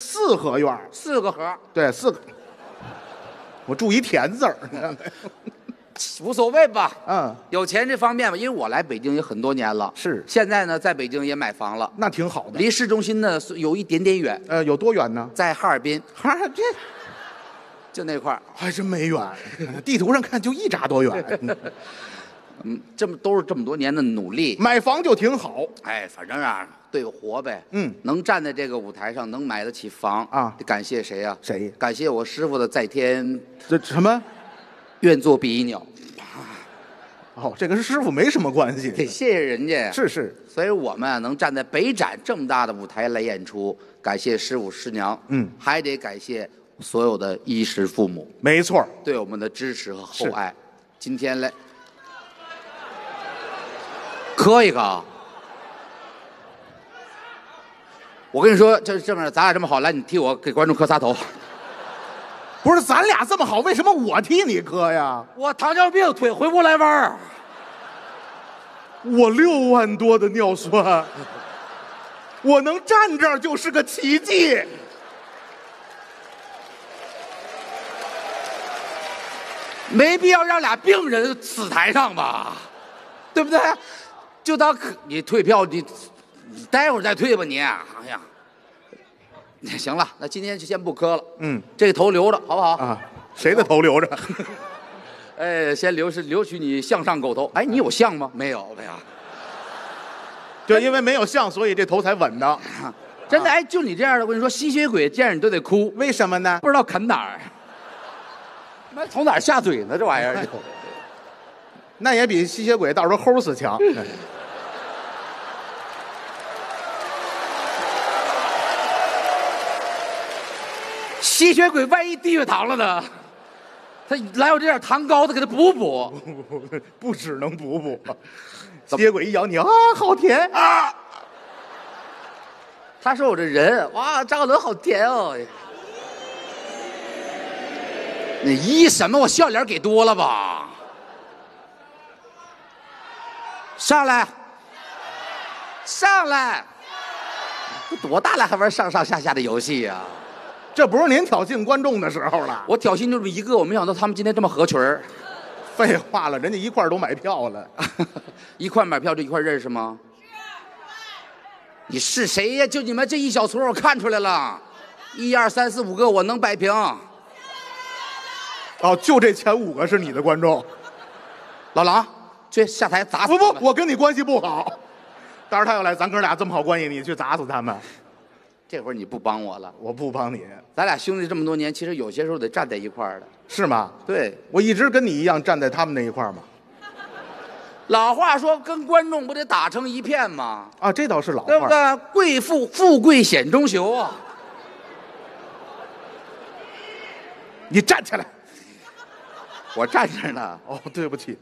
四合院儿四个盒，对，四个。我住一田字儿。无所谓吧。嗯，有钱这方面吧，因为我来北京也很多年了，是现在呢，在北京也买房了，那挺好的。离市中心呢是有一点点远，呃，有多远呢？在哈尔滨，哈，尔滨 就那块儿。还真没远，地图上看就一扎多远。嗯，这么都是这么多年的努力，买房就挺好，哎，反正啊，对活呗。嗯能站在这个舞台上，能买得起房啊得感谢谁呀、谁感谢我师傅的在天这什么？愿做比翼鸟，哦，这跟师傅没什么关系。得谢谢人家呀。是是，所以我们啊能站在北展这么大的舞台来演出，感谢师傅师娘，嗯还得感谢所有的衣食父母没错。对我们的支持和厚爱。今天来磕一个啊！我跟你说，这这么咱俩这么好，来，你替我给观众磕仨头。不是咱俩这么好，为什么我替你磕呀？我糖尿病，腿回不来弯儿。我六万多的尿酸，我能站这儿就是个奇迹。没必要让俩病人死台上吧，对不对？就当可你退票，你你待会儿再退吧你。哎呀，行了，那今天就先不磕了。嗯这个头留着好不好？啊，谁的头留着？哎，先留是留取你向上狗头。哎，你有像吗？没有，没有。就因为没有像，所以这头才稳当。真的，哎，就你这样的，我跟你说，吸血鬼见着你都得哭，为什么呢？不知道啃哪儿。妈，从哪儿下嘴呢？这玩意儿。那也比吸血鬼到时候齁死强。吸血鬼万一低血糖了呢？他来我这点糖膏子给他补补。不只能补补，吸血鬼一咬你啊，好甜啊！他说我这人哇，张伦好甜哦。那一什么？我笑脸给多了吧？上来，上来，都多大了还玩上上下下的游戏呀、这不是您挑衅观众的时候了。我挑衅就是一个，我没想到他们今天这么合群儿废话了，人家一块儿都买票了。一块买票就一块认识吗？你是谁呀？就你们这一小撮，我看出来了，一二三四五个，我能摆平。哦，就这前五个是你的观众。老狼，去下台砸死不不，我跟你关系不好。到时候他要来，咱哥俩这么好关系，你去砸死他们，这会儿你不帮我了，我不帮你，咱俩兄弟这么多年，其实有些时候得站在一块儿的。是吗？对，我一直跟你一样站在他们那一块儿嘛。老话说，跟观众不得打成一片吗？啊，这倒是老对不。对？贵妇富贵险中求啊！你站起来。我站着呢。哦，对不起。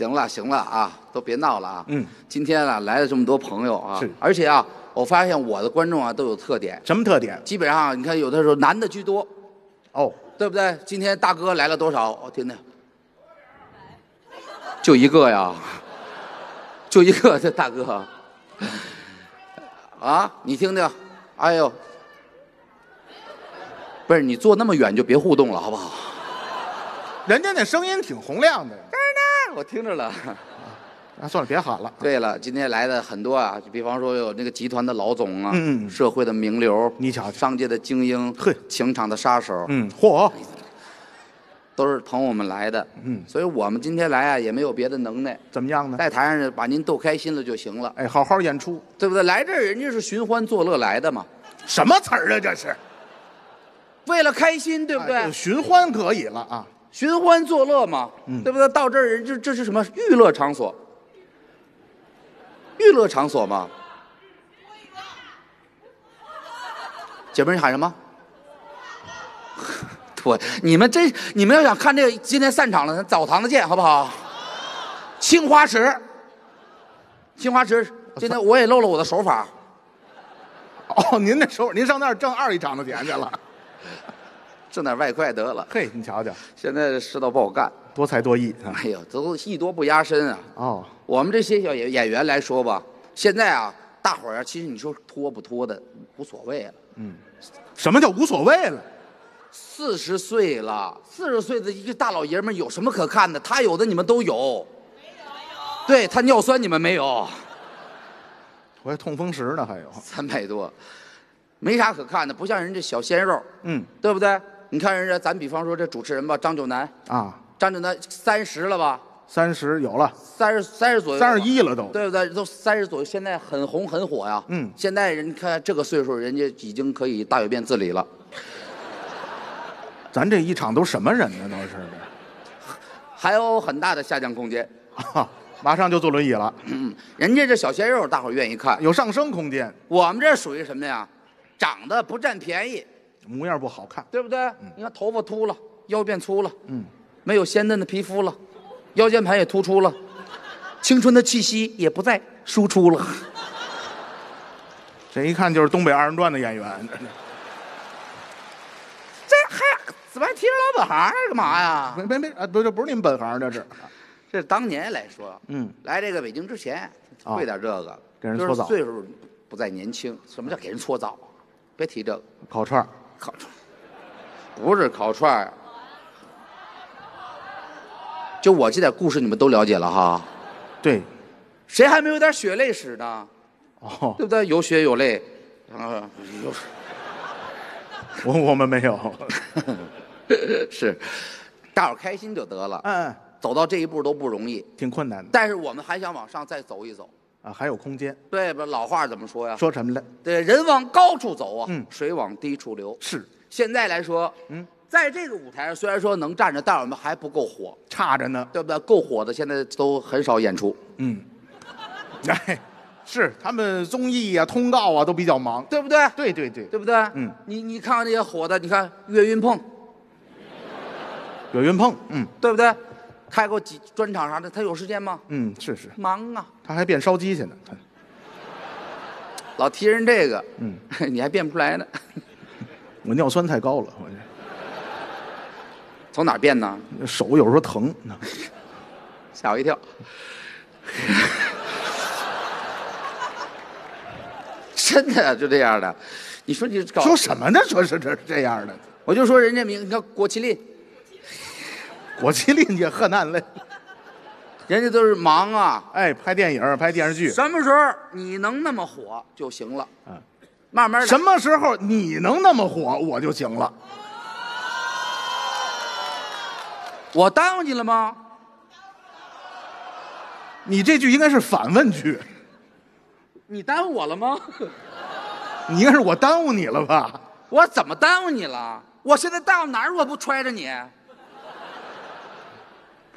行了行了啊，都别闹了啊。嗯，今天啊来了这么多朋友啊，是而且啊，我发现我的观众啊都有特点，什么特点？基本上你看有的时候男的居多，哦，对不对？今天大哥来了多少？我听听，就一个呀，就一个这大哥，啊，你听听，哎呦，不是你坐那么远就别互动了，好不好？人家那声音挺洪亮的。我听着了。啊，算了，别喊了。对了，今天来的很多啊，就比方说有那个集团的老总啊，嗯嗯社会的名流，你瞧瞧商界的精英，嘿情场的杀手，嗯，嚯，都是捧我们来的。嗯所以我们今天来啊，也没有别的能耐，怎么样呢？在台上把您逗开心了就行了，哎，好好演出。对不对？来这儿人家是寻欢作乐来的嘛，什么词儿啊？这是，为了开心，对不对？哎寻欢可以了啊。寻欢作乐嘛，嗯对不对？到这儿这这是什么娱乐场所？娱乐场所嘛。姐妹儿，你喊什么？我你们这你们要想看这个今天散场了，咱澡堂子见好不好？青花池，青花池，今天我也露了我的手法。哦，您那时候您上那儿挣二一场的钱去了。挣点外快得了，嘿，你瞧瞧，现在世道不好干。多才多艺啊。哎呦，都艺多不压身啊！哦，我们这些小演演员来说吧，现在啊，大伙儿啊，其实你说脱不脱的无所谓了。嗯什么叫无所谓了？四十岁了，四十岁的一个大老爷们儿有什么可看的？他有的你们都有。对他尿酸你们没有，我还痛风石呢，还有，三百多，没啥可看的，不像人家小鲜肉，嗯对不对？你看人家，咱比方说这主持人吧，张九南，啊，张九南三十了吧？三十有了，三十三十左右，三十一了都。对不对？都三十左右，现在很红很火呀。嗯现在人看这个岁数，人家已经可以大小便自理了。咱这一场都什么人呢？都是 还有很大的下降空间。啊，马上就坐轮椅了，嗯，人家这小鲜肉，大伙儿愿意看。有上升空间，我们这属于什么呀？长得不占便宜，模样不好看。对不对？你看头发秃了，腰变粗了，嗯，没有鲜嫩的皮肤了，腰间盘也突出了，青春的气息也不再输出了。这一看就是东北二人转的演员。这还怎么还提着老本行干嘛呀？没没没啊，不，这不是您本行，这是。这当年来说，嗯，来这个北京之前啊会点这个，就是给人搓澡岁数不再年轻。什么叫给人搓澡？别提这个，烤串儿烤串不是烤串儿。就我这点故事你们都了解了哈，对，谁还没有点血泪史呢？哦，对不对？有血有泪，啊，有我我们没有。是，大伙儿开心就得了。嗯嗯，走到这一步都不容易，挺困难的但是我们还想往上再走一走。啊，还有空间。对吧？老话怎么说呀？说什么了？对，人往高处走啊，嗯水往低处流。是现在来说，嗯，在这个舞台上，虽然说能站着，但我们还不够火，差着呢。对不对？够火的现在都很少演出，嗯，哎，是他们综艺啊、通告啊都比较忙。对不对？对对对，对不对？嗯，你你看看这些火的，你看岳云鹏，岳云鹏，嗯对不对？开过几专场啥的，他有时间吗？嗯，是是，忙啊，他还变烧鸡去呢。他老提人这个，嗯，你还变不出来呢。我尿酸太高了，我这从哪儿变呢？手有时候疼。吓我一跳。真的就这样的，你说你搞说什么呢？说是这这样的，我就说人家名，你看郭麒麟，郭麒麟也河南嘞。人家都是忙啊，哎，拍电影、拍电视剧，什么时候你能那么火就行了。嗯，慢慢来什么时候你能那么火，我就行了。我耽误你了吗？你这句应该是反问句，你耽误我了吗？你应该是我耽误你了吧？我怎么耽误你了？我现在到哪儿我不揣着你？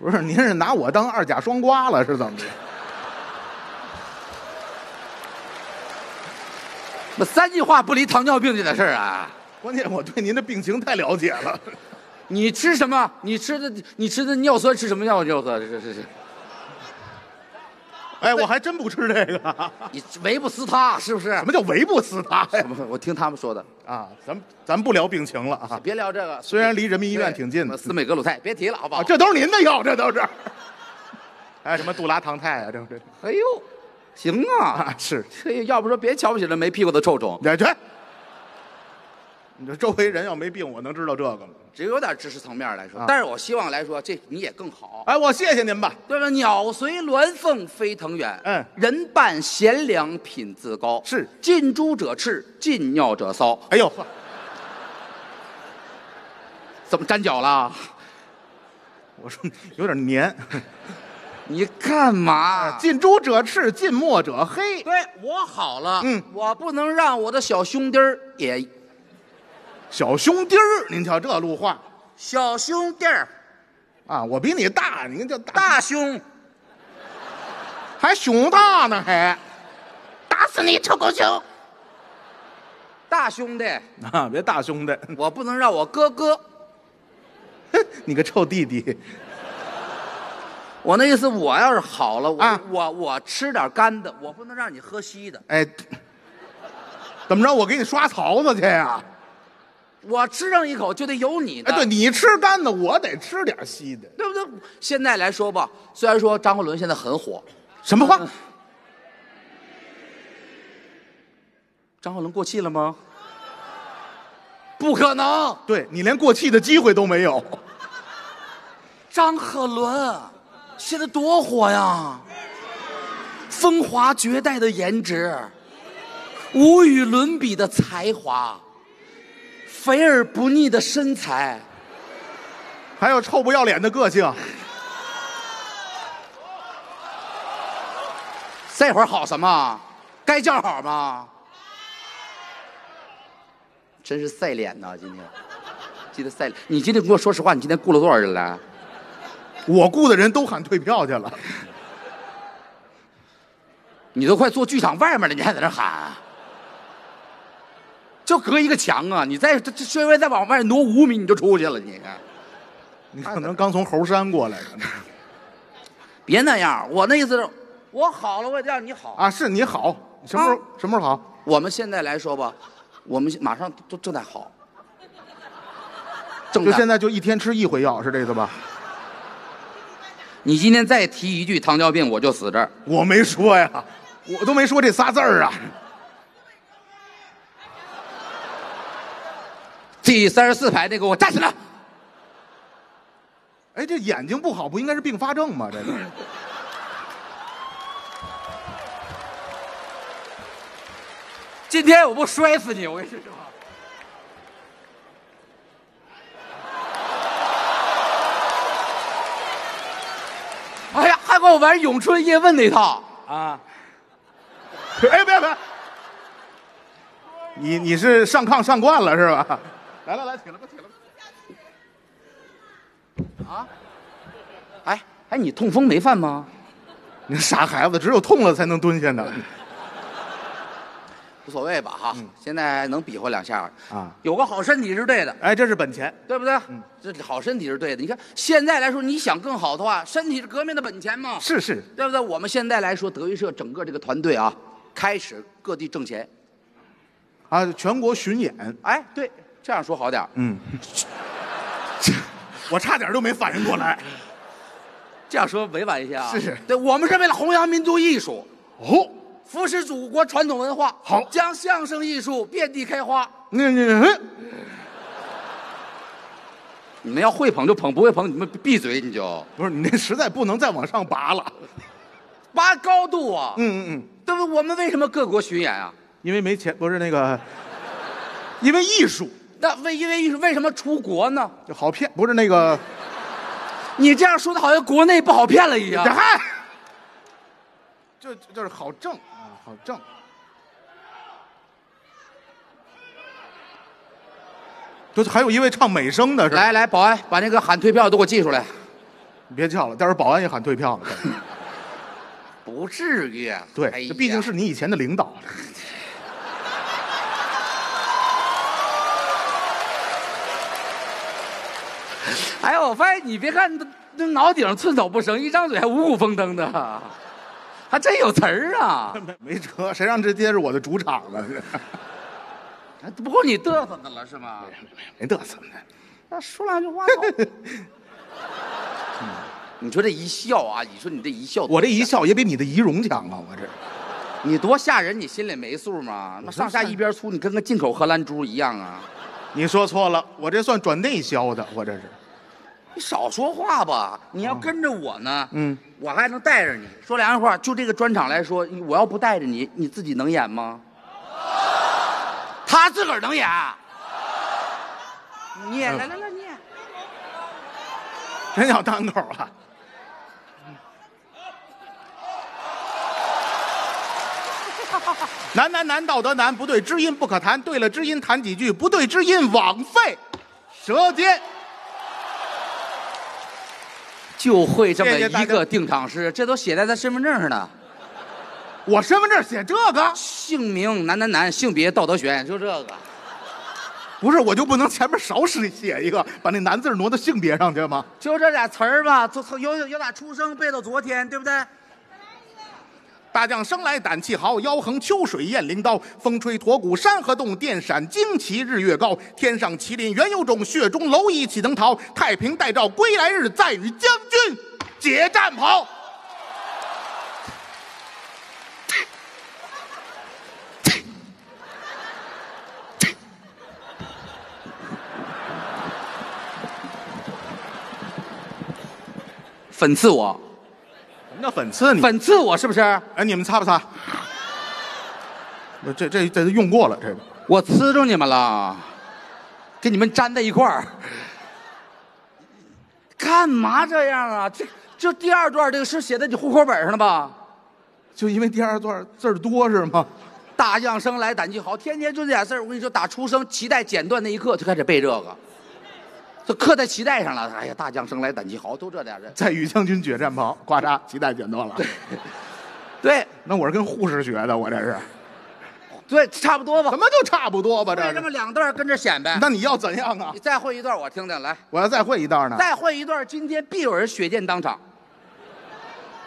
不是，您是拿我当二甲双胍了是怎么的？那三句话不离糖尿病这点事儿啊！关键我对您的病情太了解了。你吃什么？你吃的你吃的尿酸吃什么药尿酸？是是是，哎，我还真不吃这个。你维不斯他是不是？什么叫维不斯他呀？我听他们说的，啊，咱咱不聊病情了啊。别聊这个。虽然离人民医院挺近的，斯美格鲁肽别提了，好不好？啊，这都是您的药，这都是。哎，什么杜拉糖肽啊，这不是哎呦，行啊！啊？是，嘿，要不说别瞧不起这没屁股的臭虫，对对。你这周围人要没病，我能知道这个吗？只有点知识层面来说，啊但是我希望来说，这你也更好。哎，我谢谢您吧。对吧？鸟随鸾凤飞腾远，嗯人伴贤良品自高。是近朱者赤，近尿者骚。哎呦呵，怎么粘脚了？我说有点黏。你干嘛？近朱者赤，近墨者黑。对我好了，嗯我不能让我的小兄弟儿也小兄弟儿，您瞧这路话小兄弟儿啊！我比你大，您叫大，大兄，还熊大呢，还打死你臭狗熊！大兄弟，啊！别大兄弟，我不能让我哥哥。你个臭弟弟我那意思，我要是好了，我、啊我我吃点干的，我不能让你喝稀的。哎，怎么着？我给你刷槽子去呀、我吃上一口就得有你的，哎，对你吃干的，我得吃点稀的。对不对？现在来说吧，虽然说张国伦现在很火，什么话？张鹤伦过气了吗？不可能，对你连过气的机会都没有。张鹤伦现在多火呀！风华绝代的颜值，无与伦比的才华，肥而不腻的身材，还有臭不要脸的个性。这会儿好什么？该叫好吗？真是晒脸呐！今天，今天晒脸。你今天跟我说实话，你今天雇了多少人来？我雇的人都喊退票去了。你都快坐剧场外面了，你还在那喊？就隔一个墙啊！你再这这稍微再往外挪五米，你就出去了。你，你可能刚从猴山过来的。别那样，我那意思是，我好了，我也让你好。啊，是你好，什么时候、啊什么时候好？我们现在来说吧，我们马上都正在好，正。就现在就一天吃一回药，是这意思吧？你今天再提一句糖尿病，我就死这儿。我没说呀，我都没说这仨字儿啊。第三十四排那个，我站起来。哎，这眼睛不好，不应该是并发症吗？这个今天我不摔死你！我跟你说。哎呀，还跟我玩咏春叶问那套啊！哎，别别，你你是上炕上惯了是吧？来来来，起来吧，起来吧。啊？哎哎，你痛风没犯吗？你傻孩子，只有痛了才能蹲下呢。无所谓吧哈，现在能比划两下啊，有个好身体是对的，哎，这是本钱。对不对？这好身体是对的。你看现在来说，你想更好的话，身体是革命的本钱嘛，是是，对不对？我们现在来说，德云社整个这个团队啊，开始各地挣钱。啊，全国巡演。哎，对，这样说好点儿嗯，我差点都没反应过来。这样说委婉一些啊。是是对，我们是为了弘扬民族艺术，哦，扶持祖国传统文化，好将相声艺术遍地开花。那那你们要会捧就捧，不会捧你们闭嘴，你就不是你那实在不能再往上拔了。拔高度啊。嗯嗯嗯，对不对？我们为什么各国巡演啊？因为没钱，不是那个，因为艺术那为因为为什么出国呢？就好骗，不是那个。你这样说的好像国内不好骗了一样。嗨，就就是好挣啊，好挣。就还有一位唱美声的是吧？来来，保安把那个喊退票都给我记出来。你别叫了，待会儿保安也喊退票了。不至于。对，哎呀这毕竟是你以前的领导。哎呦，我发现你别看那那脑顶寸草不生，一张嘴还五谷丰登的，还真有词儿啊！没没辙，谁让这爹是我的主场呢？不过你嘚瑟的了是吗？没嘚瑟呢。那说两句话。你说这一笑啊，你说你这一笑，我这一，笑也比你的仪容强啊！我这你多吓人，你心里没数吗？那上下一边粗，你跟个进口荷兰猪一样啊！你说错了，我这算转内销的，我这是。你少说话吧，你要跟着我呢，嗯，我还能带着你说良心话。就这个专场来说，我要不带着你，你自己能演吗？他自个儿能演。你演，来来来，你演。真要单口啊！难难难，道德难，不对知音不可谈，对了知音谈几句，不对知音枉费舌尖。就会这么一个定场诗，这都写在他身份证上呢。我身份证写这个，姓名男男男，性别道德选，就这个。不是我就不能前面少写写一个，把那男字挪到性别上去吗？就这俩词儿吧，从从由由打出生背到昨天，对不对？大将生来胆气豪，腰横秋水雁翎刀。风吹驼骨山河动，电闪旌旗日月高。天上麒麟原有种，血中蝼蚁岂能逃？太平待诏归来日，再与将军解战袍。粉刺我。什么叫讽刺你？讽刺我是不是？哎，你们擦不擦？这这这用过了，这个我呲着你们了，给你们粘在一块儿，干嘛这样啊？这这第二段这个是写在你户口本上了吧？就因为第二段字儿多是吗？大将生来胆气豪，天天就这俩字儿我跟你说，打出生脐带剪断那一刻就开始背这个，就刻在脐带上了。哎呀，大将生来胆气豪，都这俩人。在与将军决战袍，呱嚓，脐带剪断了。对对那我是跟护士学的，我这是对，差不多吧怎。么就差不多吧？这会这么？两段跟着显摆。那你要怎样啊你？再会一段我听听来，我要再会一段呢？再会一段，今天必有人血溅当场。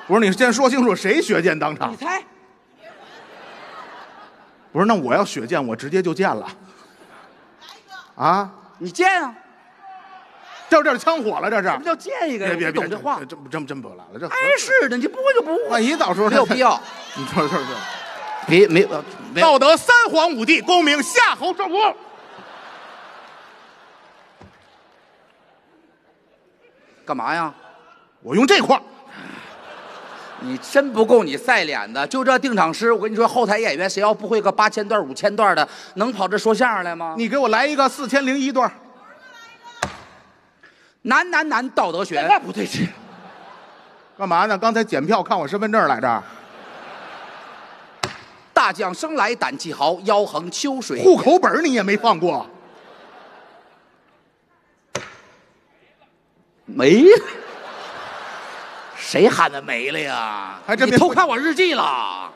不是，你先说清楚谁血溅当场你？猜？不是，那我要血溅，我直接就溅了。啊，你见啊？这这是枪火了，这是什么。叫见一个呀？别别别，懂这话？真真真不来了，这哎，是的，你不会就不会，万一到时候没有必。要。你说说说，别没呃没道德三皇五帝，功名夏侯赵国。干嘛呀？我用这块儿你真不够你赛脸的，就这定场诗，我跟你说，后台演员谁要不会个八千段、五千段的，能跑这说相声来吗？你给我来一个四千零一段。难难难，道德学，那。不对，劲干嘛呢？刚才检票看我身份证来着，大将生来胆气豪，腰横秋水。户口本你也没放过。没了，谁喊的没了呀？还真偷看我日记了？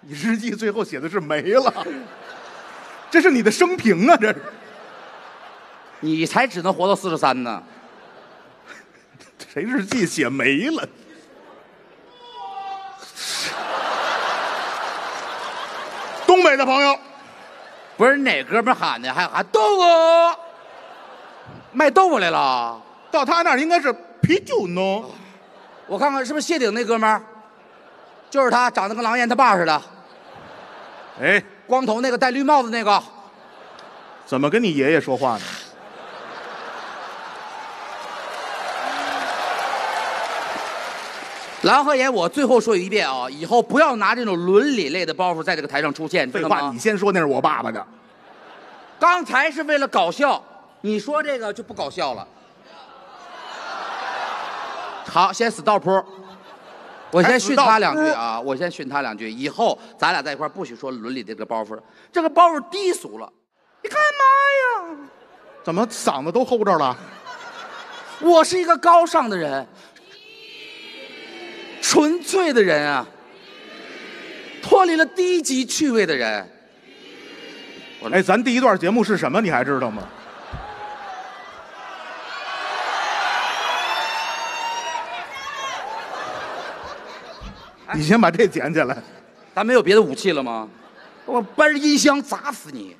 你日记最后写的是没了，这是你的生平啊！这是你才只能活到四十三呢。谁日记写没了？东北的朋友，不是哪哥们喊的，还喊豆腐，卖豆腐来了。到他那儿应该是啤酒呢。我看看是不是谢顶那哥们儿，就是他，长得跟狼烟他爸似的，哎，光头那个戴绿帽子那个。怎么跟你爷爷说话呢？蓝鹤岩，我最后说一遍啊，以后不要拿这种伦理类的包袱在这个台上出现，知道废话，吗你？先说那是我爸爸的。刚才是为了搞笑，你说这个就不搞笑了。好，先 stop。我先训他两句啊，我先训他两句，以后咱俩在一块儿不许说伦理这个包袱了，这个包袱低俗了。你干嘛呀？怎么嗓子都齁着了？我是一个高尚的人，纯粹的人啊，脱离了低级趣味的人。哎，咱第一段节目是什么？你还知道吗？你先把这捡起来。咱没有别的武器了吗？我搬着音箱砸死你！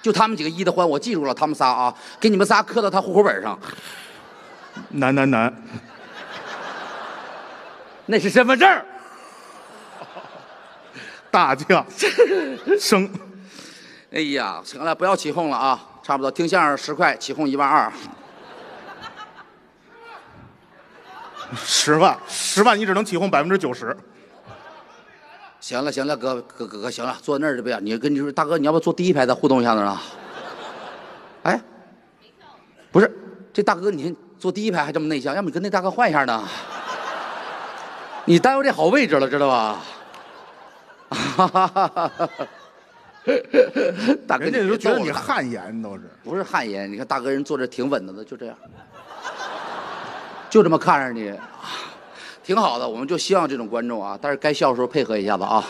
就他们几个一的欢，我记住了，他们仨啊，给你们仨刻到他户口本上，难难难，那是身份证儿。大将 生哎呀，行了，不要起哄了啊，差不多，听相声十块，起哄一万二。十万，十万你只能起哄百分之九十。行了行了，哥哥哥哥，行了，坐那儿就不要。你跟你说，大哥，你要不要坐第一排再互动一下子呢？哎，不是，这大哥你坐第一排还这么内向，要不你跟那大哥换一下呢？你耽误这好位置了，知道吧？哈哈哈哈大哥，人家别都觉得你汗颜，都是。不是汗颜，你看大哥人坐这挺稳当的，就这样，就这么看着你，挺好的。我们就希望这种观众啊，但是该笑的时候配合一下子啊，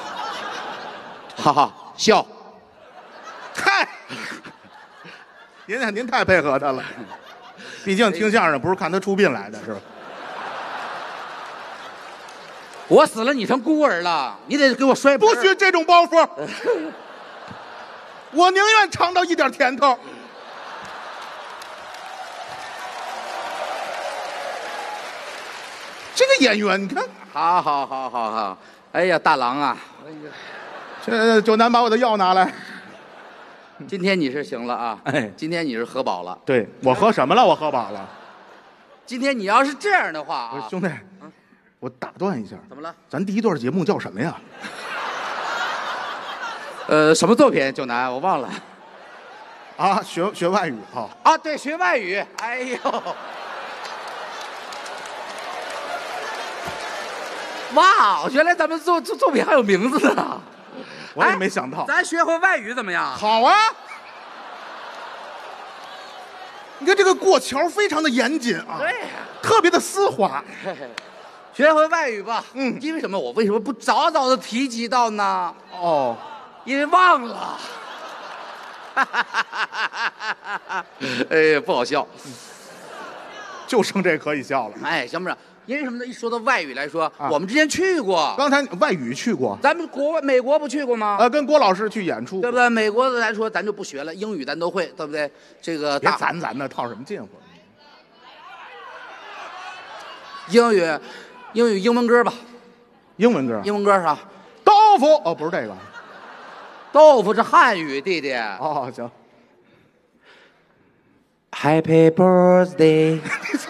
哈哈，笑。嗨，您看您太配合他了，毕竟听相声不是看他出殡来的，是吧？我死了，你成孤儿了，你得给我摔盆不许这种包袱，我宁愿尝到一点甜头。这个演员，你看，好好好好好，哎呀，大郎啊，这九南把我的药拿来。今天你是行了啊，哎今天你是喝饱了，对我喝什么了？我喝饱了。今天你要是这样的话啊，兄弟，我打断一下，怎么了？咱第一段节目叫什么呀？呃，什么作品？九南，我忘了。啊，学学外语啊。啊，对，学外语。哎呦，哇，原来咱们作作作品还有名字呢。我也没想到。咱学会外语怎么样？好啊。你看这个过桥非常的严谨啊，对，特别的丝滑。学会外语吧。嗯因为什么？我为什么不早早的提及到呢？哦，因为忘了。哎呀，不好笑。就剩这可以笑了。哎，行不行？因为什么呢？一说到外语来说，啊我们之前去过，刚才外语去过，咱们国外美国不去过吗？呃，跟郭老师去演出对，不对？美国的来说，咱就不学了，英语咱都会，对不对？这个别大咱咱的套什么近乎？英语，英语英文歌吧，英文歌，英文歌是吧？豆腐哦，不是这个，豆腐是汉语，弟弟。哦，行，Happy birthday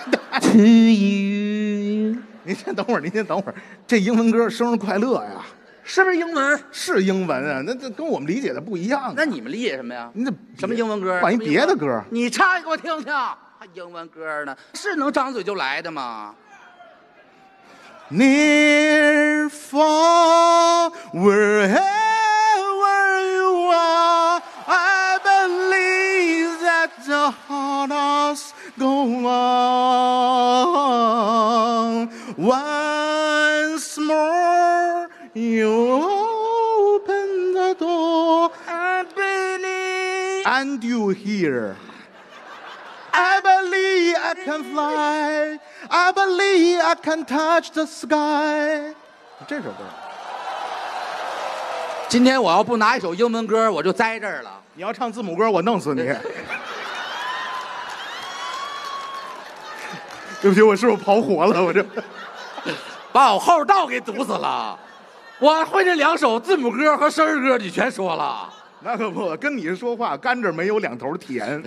to you。您先等会儿，您先等会儿，这英文歌生日快乐呀，是不是英文？是英文啊，那这跟我们理解的不一样啊。那你们理解什么呀？你这什么英文歌？换一别的歌你唱一个我听听。还英文歌呢？是能张嘴就来的吗？Near, far, wherever you are, I believe that the heart does go on. Once more, you open the door, I believe. and you hear. I believe I can fly. I believe I can touch the sky. 这首歌，今天我要不拿一首英文歌，我就栽这儿了。你要唱字母歌，我弄死你。对不起，我是不是跑火了？我这把我后道给堵死了。我会这两首字母歌和生日歌，你全说了。那可不，跟你说话甘蔗没有两头甜。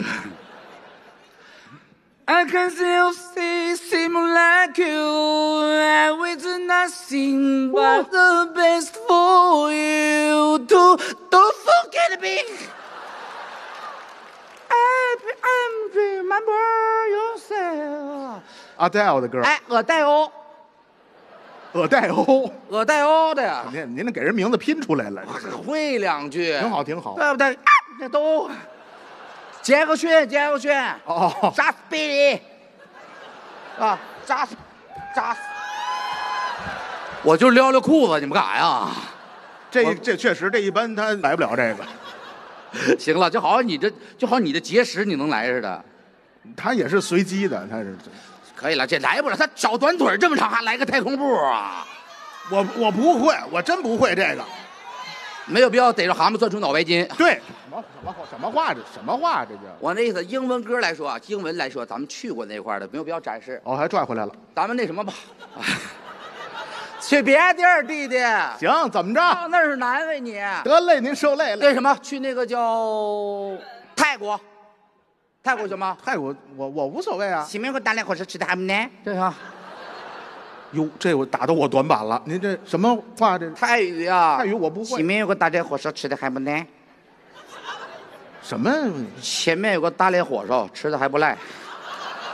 I can still see, seem like you. I wish nothing but the best for you. To don't forget me. I I remember yourself. 阿黛尔的歌，哎，我带欧，葛黛欧，我带欧的呀，您您这给人名字拼出来了，会两句，挺好挺好。对不对？啊，这都。杰克逊，杰克逊，哦，扎斯比利，啊，扎斯，扎斯，我就撩撩裤子，你们干啥呀？这这确实这一般他来不了这个，行了，就好像你这，就好像你的结石你能来似的。他也是随机的，他是。可以了，这来不了，他小短腿这么长，还来个太空步啊？我我不会，我真不会这个。没有必要逮着蛤蟆钻出脑白金。对，什么什么什么话这什么话这叫？我那意思，英文歌来说啊，英文来说，咱们去过那块儿的，没有必要展示。哦，还拽回来了。咱们那什么吧，去别地儿，弟弟，行，怎么着？到那儿是难为你。得嘞，您受累了。那什么，去那个叫泰国，泰国行吗？泰国，我我无所谓啊。前面有个大连火车吃的还没呢，对吧？哟，这我打到我短板了。您这什么话？这泰语啊，泰语我不会前面有个大连火烧吃的还不赖，什么？前面有个大连火烧吃的还不赖。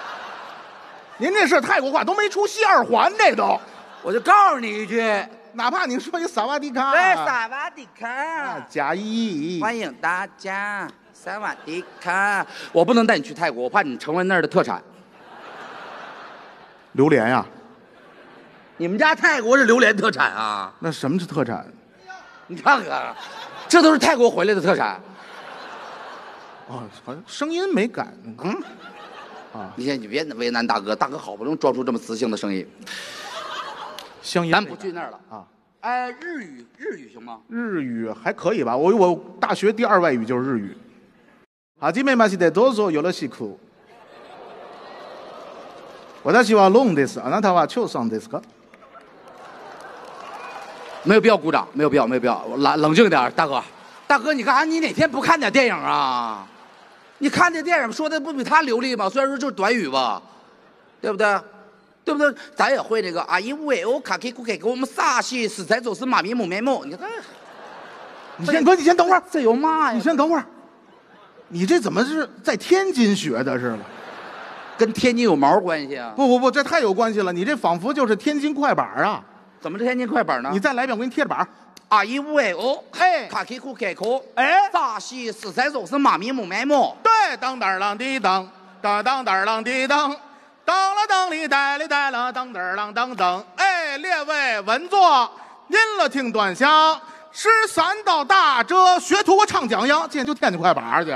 您这是泰国话，都没出西二环，这都。我就告诉你一句，哪怕你说一萨瓦迪卡，对，萨瓦迪卡啊，加一，欢迎大家，萨瓦迪卡。我不能带你去泰国，我怕你成为那儿的特产。榴莲呀？你们家泰国是榴莲特产啊？那什么是特产？你看看，这都是泰国回来的特产。哦，好像声音没改。嗯，啊，你先你别为难大哥，大哥好不容易装出这么磁性的声音，乡音咱没改不去那儿了。啊。哎，日语日语行吗？日语还可以吧，我我大学第二外语就是日语。はじめまして、どうぞよろしく。私はロンです。あなたはチョウさんですか？ 没有必要鼓掌，没有必要，没有必要，我冷冷静点，大哥。大哥，你干啥？你哪天不看点电影啊？你看这电影说的不比他流利吗？虽然说就是短语吧，对不对？对不对？咱也会那个啊，因为我卡给给给我们陕西死才走是马面目面目，你看你先哥，你先等会儿，这有嘛呀？你先等会儿。你这怎么是在天津学的？是吧？跟天津有毛关系啊？不不不，这太有关系了。你这仿佛就是天津快板啊！怎么天津快板呢？你再来一遍，我给你贴着板儿。啊，因为我哎卡给给给哎陕西实在就是马面目面目。对，当当啷滴当，当当当啷滴当，当了当里带里带了当当啷当当。哎，列位稳坐，您了听端详。十三道大辙，学徒我唱讲样，今天就天津快板儿去。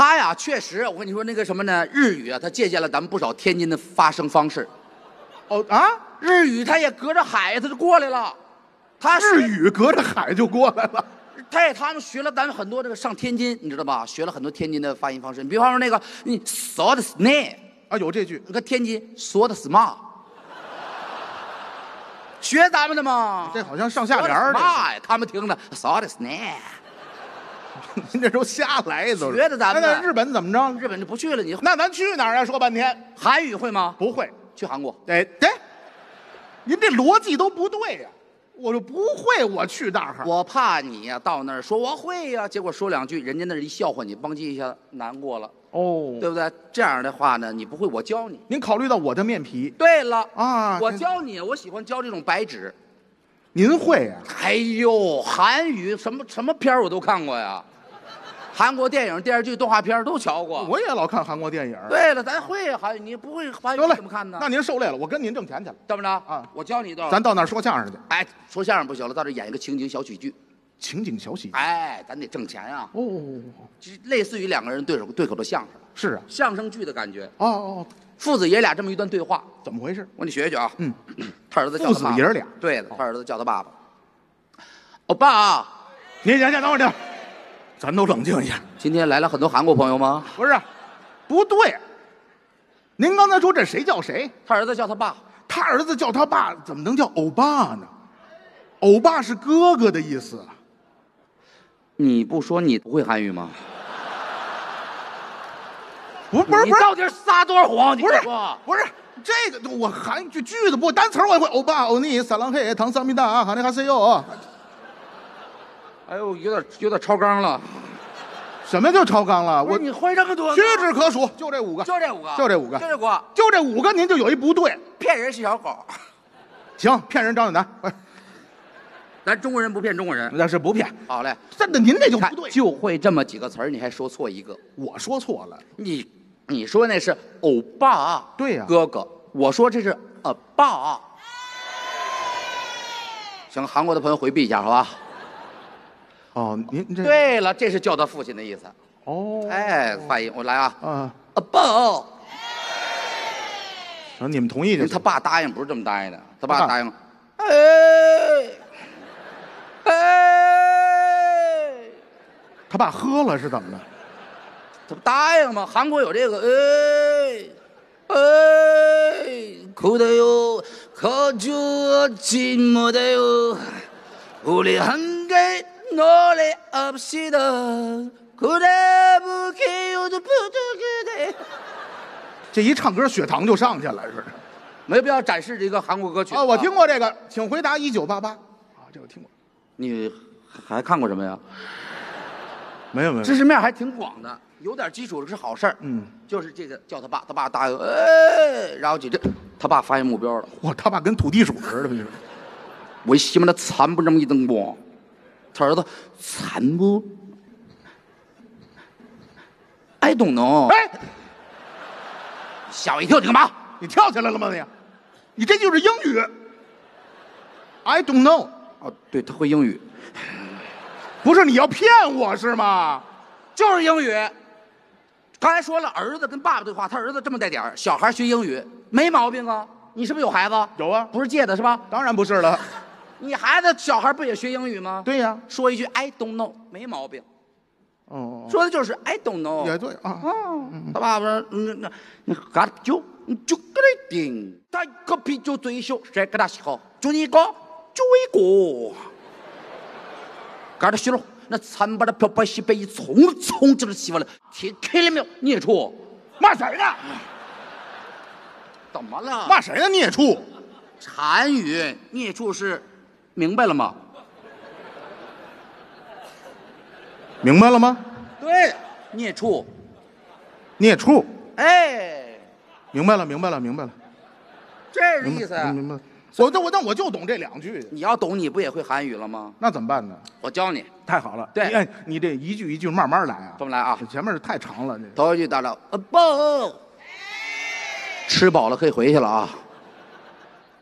他呀，确实，我跟你说那个什么呢，日语啊，他借鉴了咱们不少天津的发声方式。哦啊，日语他也隔着海，他就过来了。他日语隔着海就过来了。他也他们学了咱们很多这个上天津，你知道吧？学了很多天津的发音方式。你比方说那个你说的是那，啊，有这句，你看天津 “so” 的 “sma”，？学咱们的嘛？这好像上下联儿的。嘛呀？他们听的说的是那。您这都瞎来都是。觉得咱们那日本怎么着？日本就不去了，你那咱去哪儿啊？说半天韩语会吗？不会。去韩国。哎，对，您这逻辑都不对呀、我就不会，我去那儿。我怕你呀、到那儿说我会呀、结果说两句，人家那儿一笑话你，邦叽一下难过了，哦，对不对？这样的话呢，你不会，我教你。您考虑到我的面皮对了，啊，我这教你，我喜欢教这种白纸。您会呀、哎呦，韩语什么什么片儿我都看过呀，韩国电影、电视剧、动画片儿都瞧过。我也老看韩国电影。对了，咱会韩语，你不会韩语怎么看呢？那您受累了，我跟您挣钱去了。怎么着啊我教你一段。咱到那儿说相声去，哎，说相声不行了，到这演一个情景小喜剧。情景小喜剧。哎，咱得挣钱呀、哦，就是类似于两个人对手对口的相声，是啊。相声剧的感觉。哦哦，父子爷俩这么一段对话，怎么回事？我给你学一句啊。嗯，他儿子叫父他爸爸子爷俩对的，他儿子叫他爸爸。我爸，您先先等会儿去，咱都冷静一下。今天来了很多韩国朋友吗？不是，不对。您刚才说这谁叫谁？他儿子叫他爸，他儿子叫他爸，怎么能叫欧巴呢？欧巴是哥哥的意思。你不说你不会韩语吗？不不是不是你到底是撒多少谎？你不是不是这个，我韩句句子不单词我也会。欧巴、欧尼、撒浪嘿、唐桑米达、哈尼哈塞哟。哎呦，有点有点超纲了。什么叫超纲了？我你会这么多？屈指可数，就这五个，就这五个，就这五个就这五个，就这五个，您就有一不对。骗人是小狗。行，骗人张小南，哎咱中国人不骗中国人。那是不骗。好嘞，真的，您这就不对。就会这么几个词儿，你还说错一个。我说错了，你你说那是欧巴，对呀哥哥。我说这是呃爸。行，韩国的朋友回避一下，好吧？哦，您这对了，这是叫他父亲的意思。哦，哎，发音我来啊。嗯、啊，啊报。你们同意这。他爸答应不是这么答应的，他爸答应。哎，哎，他爸喝了是怎么的？他不答应吗？韩国有这个哎，哎，苦的哟，靠住寂寞的哟，屋里很给。노래합시다。그래부기요도부족그대 这一唱歌血糖就上去了，是。没必要展示这个韩国歌曲啊，我听过这个，请回答一九八八。啊，这我听过。你还看过什么呀？没有没有知识面还挺广的，有点基础是好事儿。嗯，就是这个叫他爸，他爸答应，哎，然后就这，他爸发现目标了。哇，他爸跟土地鼠似的，你说为什么他参不这么一灯光？ 他儿子残不？I don't know。哎，吓我一跳，你干嘛？你跳起来了吗你？你这就是英语。I don't know，哦，对，他会英语，不是你要骗我是吗？就是英语。刚才说了，儿子跟爸爸对话，他儿子这么带点儿，小孩学英语没毛病啊。你是不是有孩子？有啊，不是借的是吧？当然不是了。你孩子小孩不也学英语吗？对呀、说一句 I don't know 没毛病，哦，说的就是 I don't know。也对啊。他爸爸说：“嗯，那你喝点酒，你就给他顶，他个啤酒最小，谁给他洗好？就你一个，就一个。给他洗了，那惨把的漂白洗被一冲冲就是洗完了，听开了没有？孽畜，骂谁呢？怎么了？骂谁呢？孽畜！禅语孽畜是明白了吗？明白了吗？对，孽畜，孽畜！哎，明白了，明白了，明白了。这是意思。明白了。我那我那我就懂这两句，你要懂，你不也会韩语了吗？那怎么办呢？我教你，太好了。对哎，你这一句一句慢慢来啊。怎么来啊？前面太长了，这头一句大了，呃不，吃饱了可以回去了啊。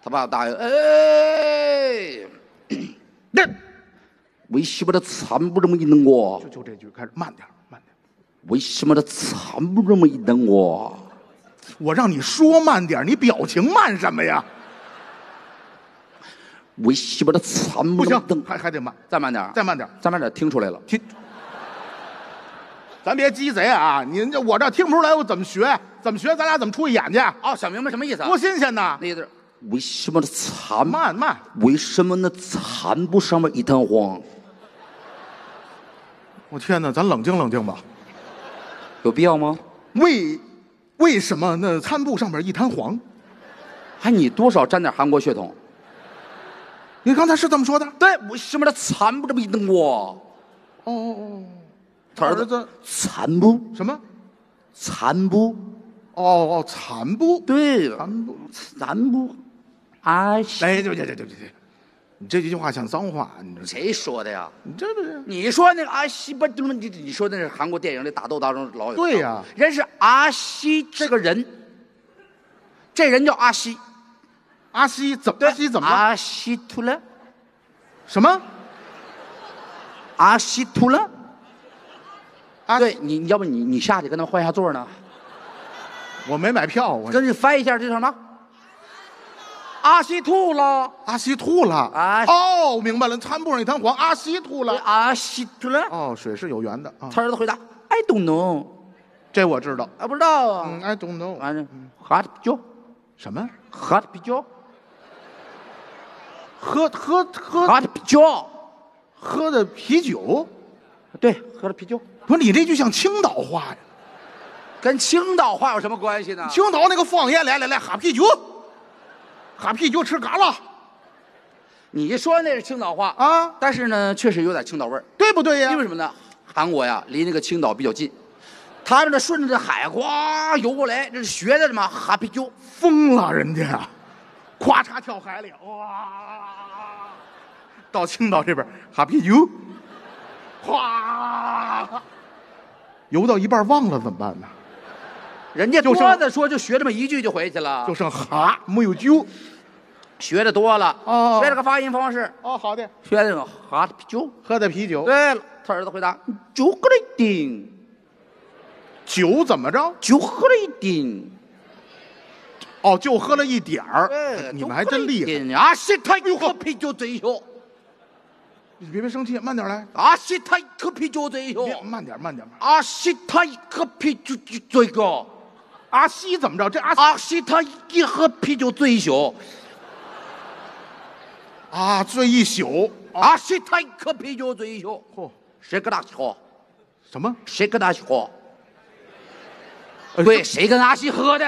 他爸大爷，哎，那为什么这惨不这么一弄我就？就这句开始慢点儿慢点儿为什么这惨不这么一弄我？我让你说慢点儿你表情慢什么呀？为什么这惨不行不这么一弄？，还还得慢，再慢点儿，再慢点儿再慢点儿，听出来了。听。咱别鸡贼啊！您这我这听不出来，我怎么学？怎么学？咱俩怎么出去演去？哦，想明白什么意思啊？多新鲜呐！那个字儿，为什么这惨？慢慢，为什么那残不上面一滩黄？我天哪！咱冷静冷静吧。有必要吗？为为什么那餐布上面一滩黄？还你多少沾点韩国血统？你刚才是这么说的？对，为什么这惨不这么一弄我？哦哦哦，他儿子儿子惨不什么？残不？哦哦，残布，对，残布。惨不？啊，哎，对对对对对对，你这几句话像脏话，谁说的呀？你这不是？你说那个阿西不？你你说那是韩国电影里打斗当中老有。对呀人是阿西这个人，这人叫阿西。阿西怎么？阿西怎么了？阿西吐了，什么？阿西吐了。啊对你，要不你你下去跟他们换一下座呢？我没买票，我跟你翻一下这是什么？阿西吐了，阿西吐了。阿西哦，明白了，餐布上一滩黄，阿西吐了。阿西吐了。哦，水是有源的啊，他儿子回答：“I don't know，这我知道。啊，不知道啊。嗯，I don't know。完了，喝的啤酒，什么？喝的啤酒，喝喝喝喝的啤酒，喝的啤酒？对，喝的啤酒，不是你这句像青岛话呀？跟青岛话有什么关系呢？青岛那个方言，来来来，哈啤酒，哈啤酒吃嘎啦你说那是青岛话，啊，但是呢，确实有点青岛味儿。对不对呀？因为什么呢？韩国呀，离那个青岛比较近，他们这顺着这海哗游过来，这是学的什么？哈啤酒。疯了，人家，咵嚓跳海里，哇！到青岛这边，哈啤酒，哗，游到一半忘了怎么办呢？人家多的说就学这么一句就回去了，就剩哈，没有酒。学的多了，哦学了个发音方式，哦，好的，学的啤酒。喝的啤酒，对了，他儿子回答：酒喝了一丁，酒怎么着？酒喝了一丁。哦，就喝了一点儿。你们还真厉害。害。阿西他喝啤酒最小，你别别生气，慢点来。阿西他喝啤酒最小，别慢点，慢点。慢点阿西他喝啤酒最高，阿西怎么着？这阿西阿西他一喝啤酒醉一宿，啊，醉一宿。阿西他一喝啤酒醉一宿，嚯，谁跟他喝？什么？谁跟他喝？呃对，谁跟阿西喝的？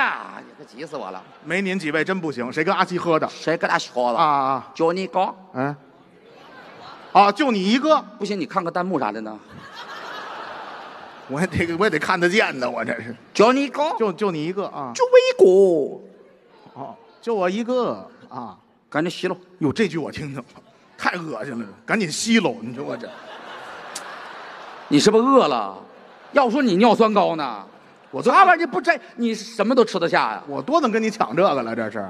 你可急死我了！没您几位真不行，谁跟阿西喝的？谁跟他喝啊了？啊，就你搞，嗯，啊，就你一个，不行，你看看弹幕啥的呢？我也得我也得看得见呢，我这是，就你一个，就就你一个啊，就我一个，哦，就我一个啊。赶紧吸喽。哟，这句我听听了，太恶心了，赶紧吸喽！你说我这，你是不是饿了？要说你尿酸高呢，我多这玩意儿你不摘，你什么都吃得下呀？我多能跟你抢这个了，这是，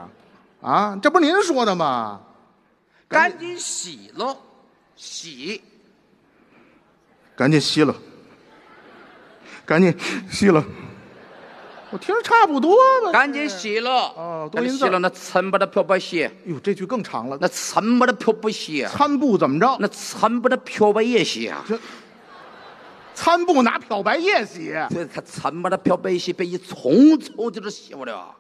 啊，这不是您说的吗？赶紧洗喽，洗，赶紧吸了，赶紧洗了。我听着差不多吧。赶紧洗了。哦多音字赶紧洗了，那惨不的漂白鞋，哟，这句更长了。那惨不的漂白鞋，餐布怎么着？那惨不的漂白液洗啊。这。餐布拿漂白液洗，所以他惨不的漂白洗被一冲冲就是洗不了。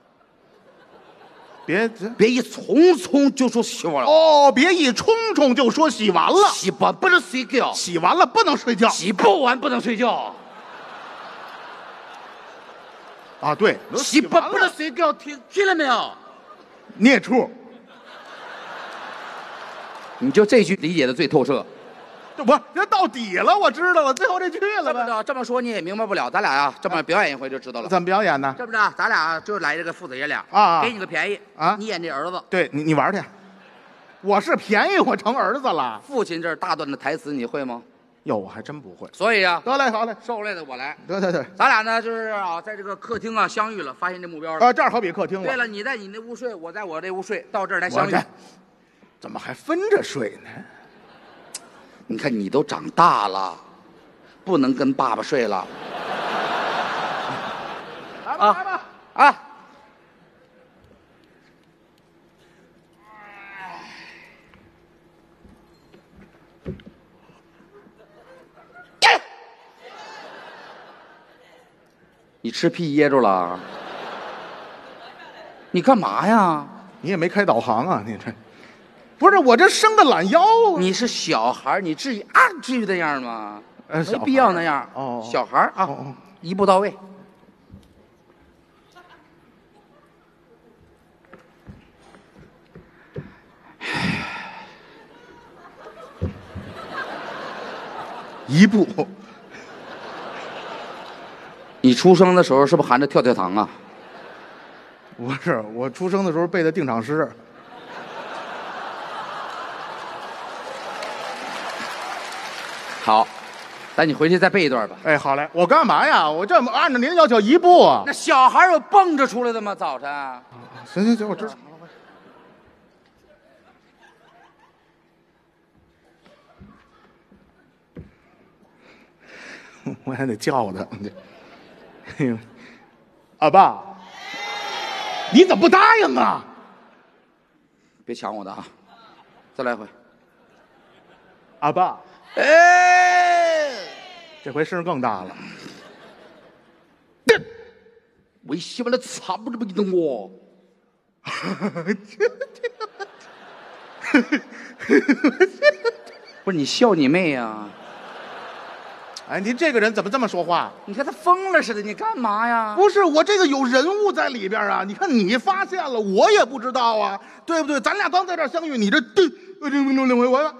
别这别一匆匆就说洗完了，哦，别一冲冲就说洗完了，洗完不能睡觉，洗完了不能睡觉洗不完不能睡觉，啊。对，洗不不能睡觉，听听了没有？孽畜，你就这句理解的最透彻。这不这到底了，我知道了，最后这句了呗。这么着，这么说你也明白不了，咱俩呀，这么表演一回就知道了。怎么表演呢？这么着，咱俩就来这个父子爷俩啊给你个便宜啊你演这儿子，对你，你玩去。我是便宜我成儿子了。父亲这儿大段的台词你会吗？哟，我还真不会。所以啊，得嘞，好嘞，受累的我来。得得得。咱俩呢，就是啊，在这个客厅啊相遇了，发现这目标了。啊，这儿好比客厅了。对了，你在你那屋睡，我在我这屋睡，到这儿来相遇。怎么还分着睡呢？你看你都长大了，不能跟爸爸睡了来吧来吧啊！你吃屁噎着了？你干嘛呀？你也没开导航啊？你这不是我这伸个懒腰啊？你是小孩儿，你至于啊至于那样吗？没必要那样。哦小孩儿啊，哦哦一步到位。一步，你出生的时候是不是含着跳跳糖啊？不是我出生的时候背的定场诗。好，那你回去再背一段吧。哎，好嘞，我干嘛呀？我这么按照您要求一步啊。那小孩儿有蹦着出来的吗？早晨？行行行，我知道。我还得叫他。哎呦，阿爸，你怎么不答应啊？别抢我的啊！再来一回。阿爸，哎，这回声儿更大了。为什么那差不多不懂我？不是你笑你妹呀、哎，您这个人怎么这么说话？你看他疯了似的，你干嘛呀？不是我这个有人物在里边啊！你看你发现了，我也不知道啊，对不对？咱俩刚在这儿相遇，你这对，呃这这这我我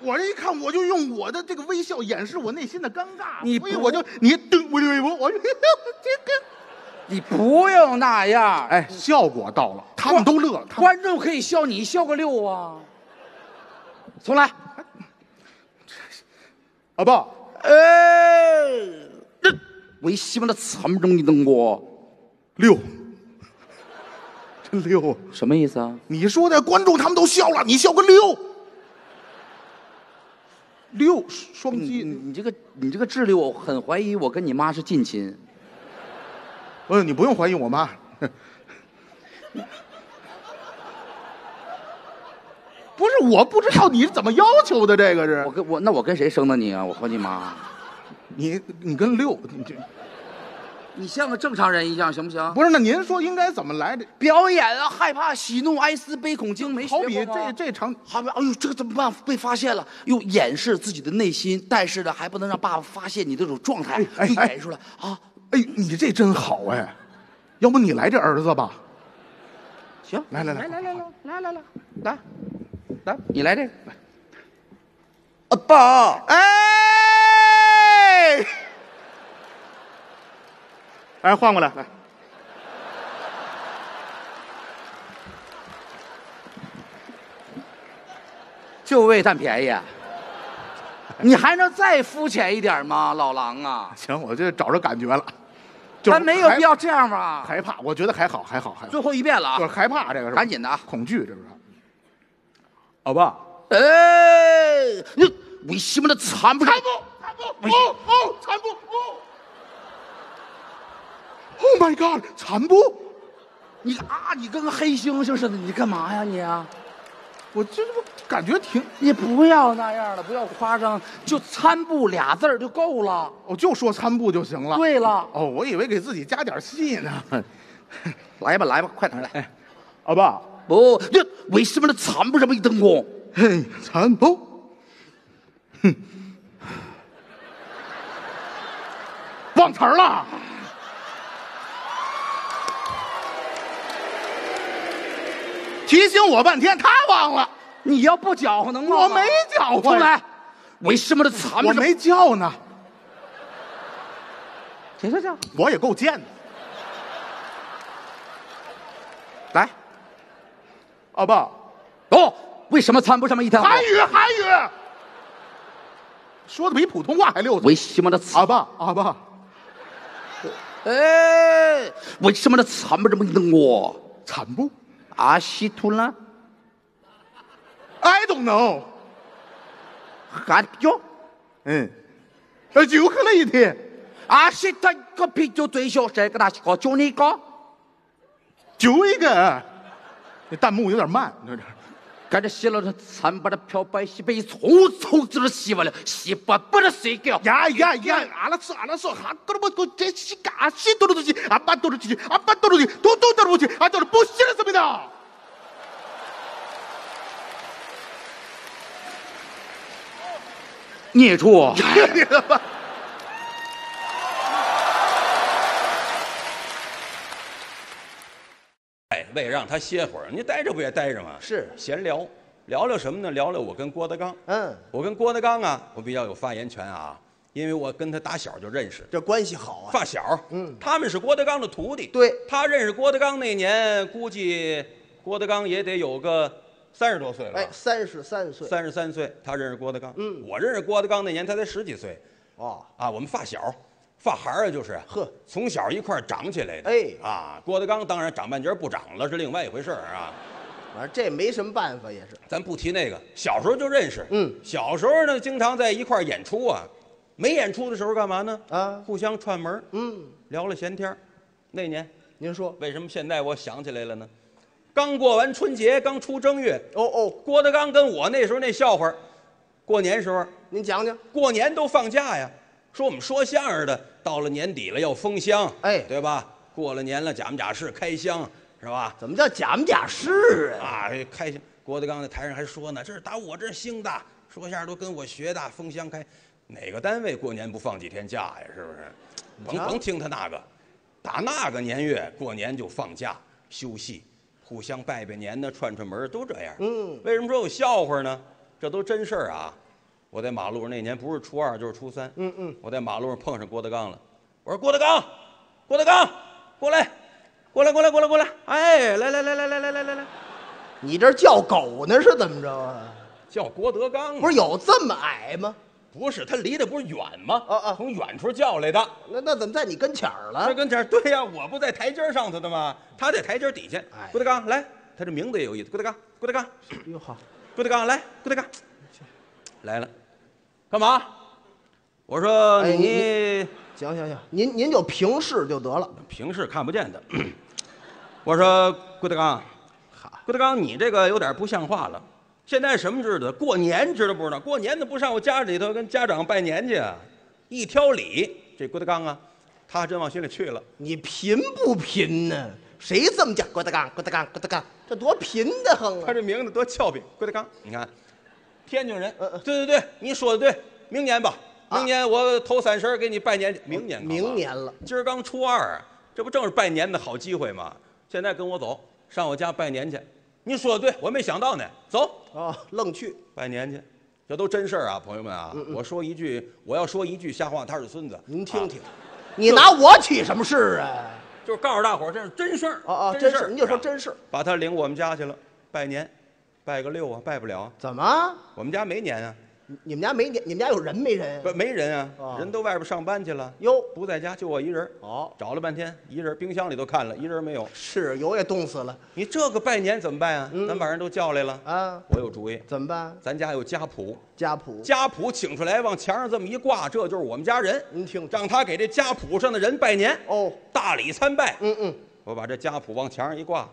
我这一看，我就用我的这个微笑掩饰我内心的尴尬，你不所以我就你对我我我我这个，你不用那样，哎，效果到了，他们都乐了，观众可以笑你笑个六啊！重来，阿爸，哎，为什么那差不多你懂我？六，真溜啊！什么意思啊？你说的观众他们都笑了，你笑个六，六双你击，你这个你这个智力，我很怀疑我跟你妈是近亲。不是你不用怀疑我妈。不是，我不知道你是怎么要求的，这个是我跟我那我跟谁生的你啊？我和你妈。你你跟六，你这你像个正常人一样行不行？不是？那您说应该怎么来？这表演啊，害怕、喜怒哀思悲恐惊，没好比这这场，好比，哎呦，这个怎么办？被发现了，又掩饰自己的内心，但是呢，还不能让爸爸发现你这种状态，哎演出来啊。哎，你这真好哎，要不你来这儿子吧？行，来来来来来来来来来来来来，你来这个。啊，爸，哎，哎，换过来，来，就为占便宜啊，你还能再肤浅一点吗，老狼啊？行，我就找着感觉了，就咱没有必要这样吧？害怕，我觉得还好，还好，还好，最后一遍了就是啊，害怕这个是吧赶紧的啊！恐惧，这不是？好吧，哎，你为什么那惨不惨不？哦哦，残部哦，Oh my God，残部，你啊，你跟个黑猩猩似的，你干嘛呀你啊？我这不感觉挺，你不要那样了，不要夸张，就参布俩字儿就够了。我就说参布就行了。对了，哦，我以为给自己加点戏呢。来吧来吧，快点来！阿爸，不，这为什么那参谋这么一等我？嘿，参谋，哼，忘词儿了。提醒我半天，他忘了，你要不搅和能忘吗？我没搅和重来，为什么那参谋这么？我没叫呢，行行行，我也够贱的。来，阿爸，哦，为什么参谋这么一等我？韩语，韩语，说的比普通话还溜。为什么那参？阿爸，阿爸，哎，为什么那参不这么一等我？参不阿西图呢？，I don't know。喊酒，嗯，呃，就喝了一天。阿西他个啤酒最小，这个大个就你个，就一个，这弹幕有点慢，这这。赶着洗了这参把这漂白洗白一冲冲就是洗完了，洗不不能睡觉。呀呀呀！阿拉斯阿拉斯，哈格罗不这西嘎西多的东西，阿爸多的东西，阿爸多的东西，都都多的东西，啊，就是不洗了怎么的？孽畜，哎，为了让他歇会儿，你待着不也待着吗？是闲聊，聊聊什么呢？聊聊我跟郭德纲。嗯，我跟郭德纲啊，我比较有发言权啊，因为我跟他打小就认识，这关系好啊。发小。嗯他们是郭德纲的徒弟。对他认识郭德纲那年，估计郭德纲也得有个三十多岁了。哎，三十三岁。三十三岁，他认识郭德纲。嗯我认识郭德纲那年，他才十几岁哦，啊。我们发小，发孩儿啊，就是呵，从小一块儿长起来的。哎啊，郭德纲当然长半截儿不长了，是另外一回事儿啊。反正这没什么办法，也是。咱不提那个，小时候就认识。嗯小时候呢，经常在一块儿演出啊。没演出的时候干嘛呢？啊互相串门儿嗯，聊了闲天儿那年您说。为什么现在我想起来了呢？刚过完春节，刚出正月，哦哦，郭德纲跟我那时候那笑话，过年时候，您讲讲。过年都放假呀。说我们说相声的，到了年底了要封箱，哎对吧？过了年了，假模假式开箱，是吧？怎么叫假模假式啊？啊，开箱！郭德纲在台上还说呢，这是打我这兴的，说相声都跟我学的，封箱开。哪个单位过年不放几天假呀？是不是？甭甭听他那个，打那个年月过年就放假休息，互相拜拜年呢，串串门都这样。嗯，为什么说有笑话呢？这都真事儿啊！我在马路上那年不是初二就是初三，嗯嗯，我在马路上碰上郭德纲了，我说郭德纲，郭德纲，过来，过来，过来，过来，过来，哎，来来来来来来来来来。你这叫狗呢是怎么着啊？叫郭德纲，不是有这么矮吗？不是他离得不是远吗？啊啊从远处叫来的。那那怎么在你跟前儿了？在跟前儿对呀、我不在台阶上头的吗？他在台阶底下。哎郭德纲来，他这名字也有意思。郭德纲，郭德纲，哟好，郭德纲来，郭德纲来了，干嘛？我说哎你行行行，您您就平视就得了。平视看不见的。我说郭德纲，郭德纲，你这个有点不像话了。现在什么日子？过年知道不知道？过年的不上我家里头跟家长拜年去啊？一挑理，这郭德纲啊，他还真往心里去了。你贫不贫呢？谁这么讲？郭德纲，郭德纲，郭德纲，这多贫的很啊！他这名字多俏皮，郭德纲，你看，天津人。对对对，你说的对，明年吧，啊明年我头三十给你拜年去。明年明年了，今儿刚初二，这不正是拜年的好机会吗？现在跟我走，上我家拜年去。你说的对，我没想到呢。走，啊，愣去。拜年去，这都真事儿啊，朋友们啊！嗯我说一句，我要说一句瞎话，他是孙子。啊您听听，你拿我起什么事啊？就是告诉大伙儿，这是真事儿。啊啊，真事儿。真是，您就说真事儿。把他领我们家去了，拜年，拜个六啊，拜不了啊。怎么？我们家没年啊，你们家没年你们家有人没人不？没人啊，哦人都外边上班去了，哟，不在家，就我一人儿。哦，找了半天，一人儿冰箱里都看了，一人儿没有。是油也冻死了你这个拜年怎么办啊？嗯咱把人都叫来了，啊！我有主意，怎么办？咱家有家谱，家谱，家谱请出来，往墙上这么一挂，这就是我们家人。您听听。让他给这家谱上的人拜年，哦，大礼参拜。嗯嗯，我把这家谱往墙上一挂，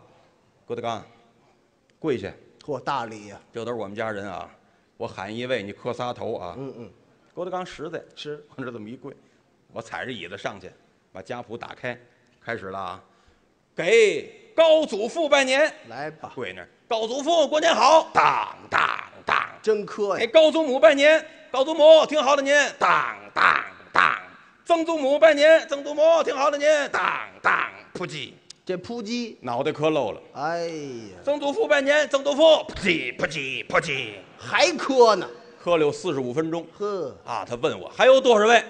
郭德纲，跪下，嚯，大礼呀！这都是我们家人啊。我喊一位，你磕仨头啊。嗯嗯，郭德纲实在，是往这这么一跪，我踩着椅子上去，把家谱打开，开始了啊。给高祖父拜年，来吧，跪那儿，高祖父过年好，当当当，真磕呀。给高祖母拜年，高祖母挺好的您，当当当，曾祖母拜年，曾祖母挺好的您，当当，扑叽，这扑叽，脑袋磕漏了。哎呀，曾祖父拜年，曾祖父扑叽扑叽扑叽，还磕呢。磕了有四十五分钟呵，啊！他问我还有多少位？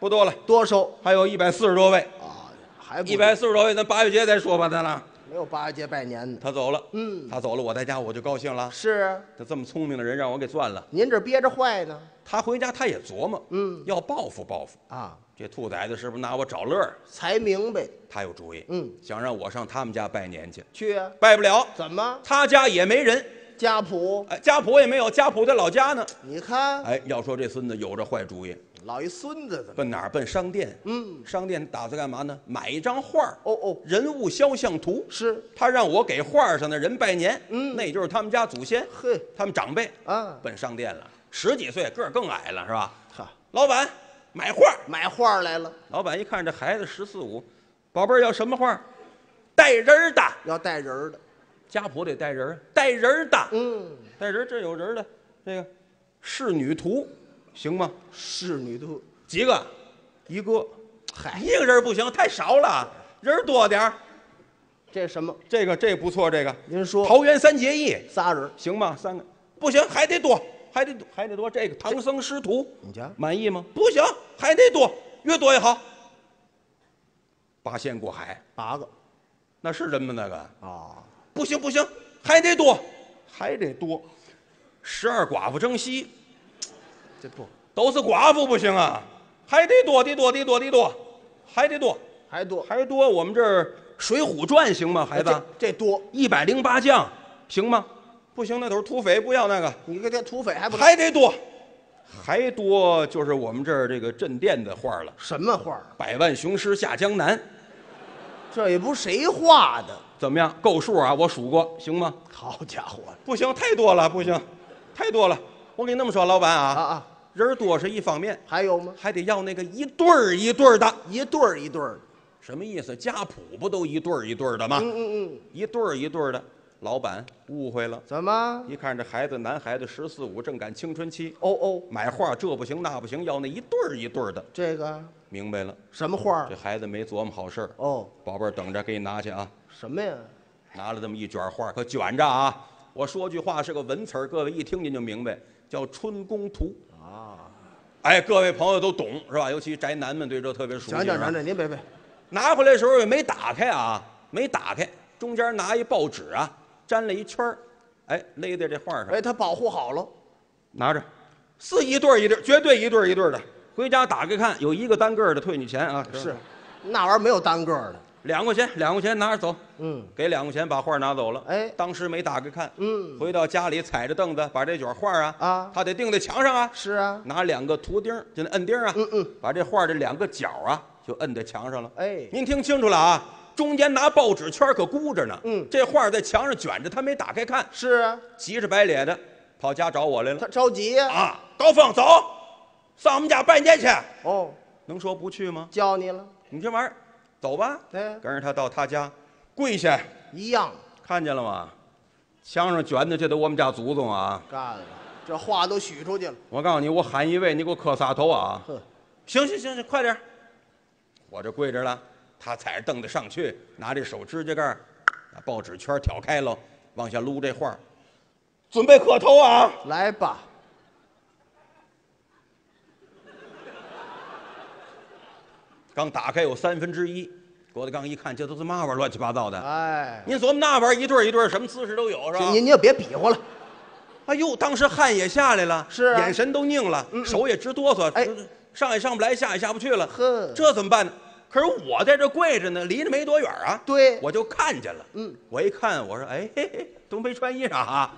不多了，多少还有一百四十多位，啊，还不一百四十多位，咱八月节再说吧，咱俩。没有八月节拜年的。他走了，嗯他走了，我在家我就高兴了。是啊，他这么聪明的人让我给赚了。您这憋着坏呢。他回家他也琢磨，嗯要报复报复。啊，这兔崽子是不是拿我找乐儿？才明白。他有主意，嗯，想让我上他们家拜年去，去啊？拜不了，怎么？他家也没人，家谱？哎，家谱也没有，家谱在老家呢。你看，哎，要说这孙子有着坏主意，老一孙子怎么？奔哪儿？奔商店。嗯，商店打算干嘛呢？买一张画儿哦哦，人物肖像图。是，他让我给画上的人拜年，嗯那就是他们家祖先，嘿，他们长辈。啊，奔商店了，十几岁，个儿更矮了，是吧？哈，老板，买画。买画来了，老板一看这孩子十四五，宝贝儿要什么画？带人儿的，要带人儿的。家谱得带人儿，带人儿的，嗯，带人儿这有人儿的，这个仕女图，行吗？仕女图。几个？一个，嗨，一个人不行，太少了，人多点儿。这什么？这个这不错，这个您说桃园三结义仨人？行吗？三个不行，还得多，还得多，还得多。这个唐僧师徒，你瞧，满意吗？不行，还得多，越多越好。八仙过海，八个那是人吗？那个啊，不行不行，还得多，还得多。十二寡妇争西，这不都是寡妇不行啊，还得多得多得多得多，还得多还多？还多。我们这儿《水浒传》行吗，孩子？这这多，一百零八将行吗？不行，那都是土匪，不要那个，你个这土匪还不还得多，还多就是我们这儿这个镇店的画了，什么画儿？百万雄师下江南，这也不是谁画的。怎么样？够数啊？我数过，行吗？好家伙不行，太多了，不行，太多了。我给你那么说，老板啊，啊啊！人多是一方面，还有吗？还得要那个一对儿一对儿的，一对儿一对儿的。什么意思？家谱不都一对儿一对儿的吗？嗯嗯嗯，一对儿一对儿的。老板误会了，怎么？一看这孩子，男孩子十四五，正赶青春期，哦哦，买画这不行那不行，要那一对儿一对儿的。这个明白了，什么画这？孩子没琢磨好事儿。哦，宝贝儿，等着给你拿去啊！什么呀？拿了这么一卷画，可卷着啊！我说句话是个文词儿，各位一听您就明白，叫《春宫图》啊，哎，各位朋友都懂是吧？尤其宅男们对这特别熟悉。讲讲讲讲，您别别，拿回来的时候也没打开啊，没打开，中间拿一报纸啊，粘了一圈儿哎，勒在这画上，哎，他保护好了。拿着，是一对儿一对儿，绝对一对儿一对儿的。回家打开看，有一个单个儿的退你钱啊，是，那玩意儿没有单个儿的。两块钱，两块钱拿着走，嗯给两块钱把画拿走了。哎当时没打开看，嗯，回到家里踩着凳子把这卷画啊啊他得钉在墙上啊，是啊。拿两个图钉就那摁钉啊，嗯嗯，把这画的两个角啊就摁在墙上了。哎，您听清楚了啊，中间拿报纸圈可箍着呢。嗯这画在墙上卷着，他没打开看，是啊，急着白咧的跑家找我来了他着急呀。啊！高峰，走，上我们家拜年去。哦，能说不去吗？叫你了。你这玩意儿，走吧。哎，跟着他到他家，跪下，一样看见了吗？墙上卷的这都我们家祖宗啊！干了，这话都许出去了。我告诉你，我喊一位，你给我磕仨头啊！呵，行行行行，快点儿我这跪着了，他踩着凳子上去，拿这手指甲盖儿把报纸圈挑开了，往下撸这画儿准备磕头啊！来吧。刚打开有三分之一，郭德纲一看，这都是嘛玩意儿，乱七八糟的。哎，您琢磨那玩意儿，一对儿一对儿，什么姿势都有，是吧？您您也别比划了。哎呦，当时汗也下来了，是啊眼神都拧了，手也直哆嗦，哎上也上不来，下也下不去了，呵这怎么办呢？可是我在这跪着呢，离着没多远啊，对我就看见了，嗯，我一看，我说，哎，嘿嘿都没穿衣裳啊，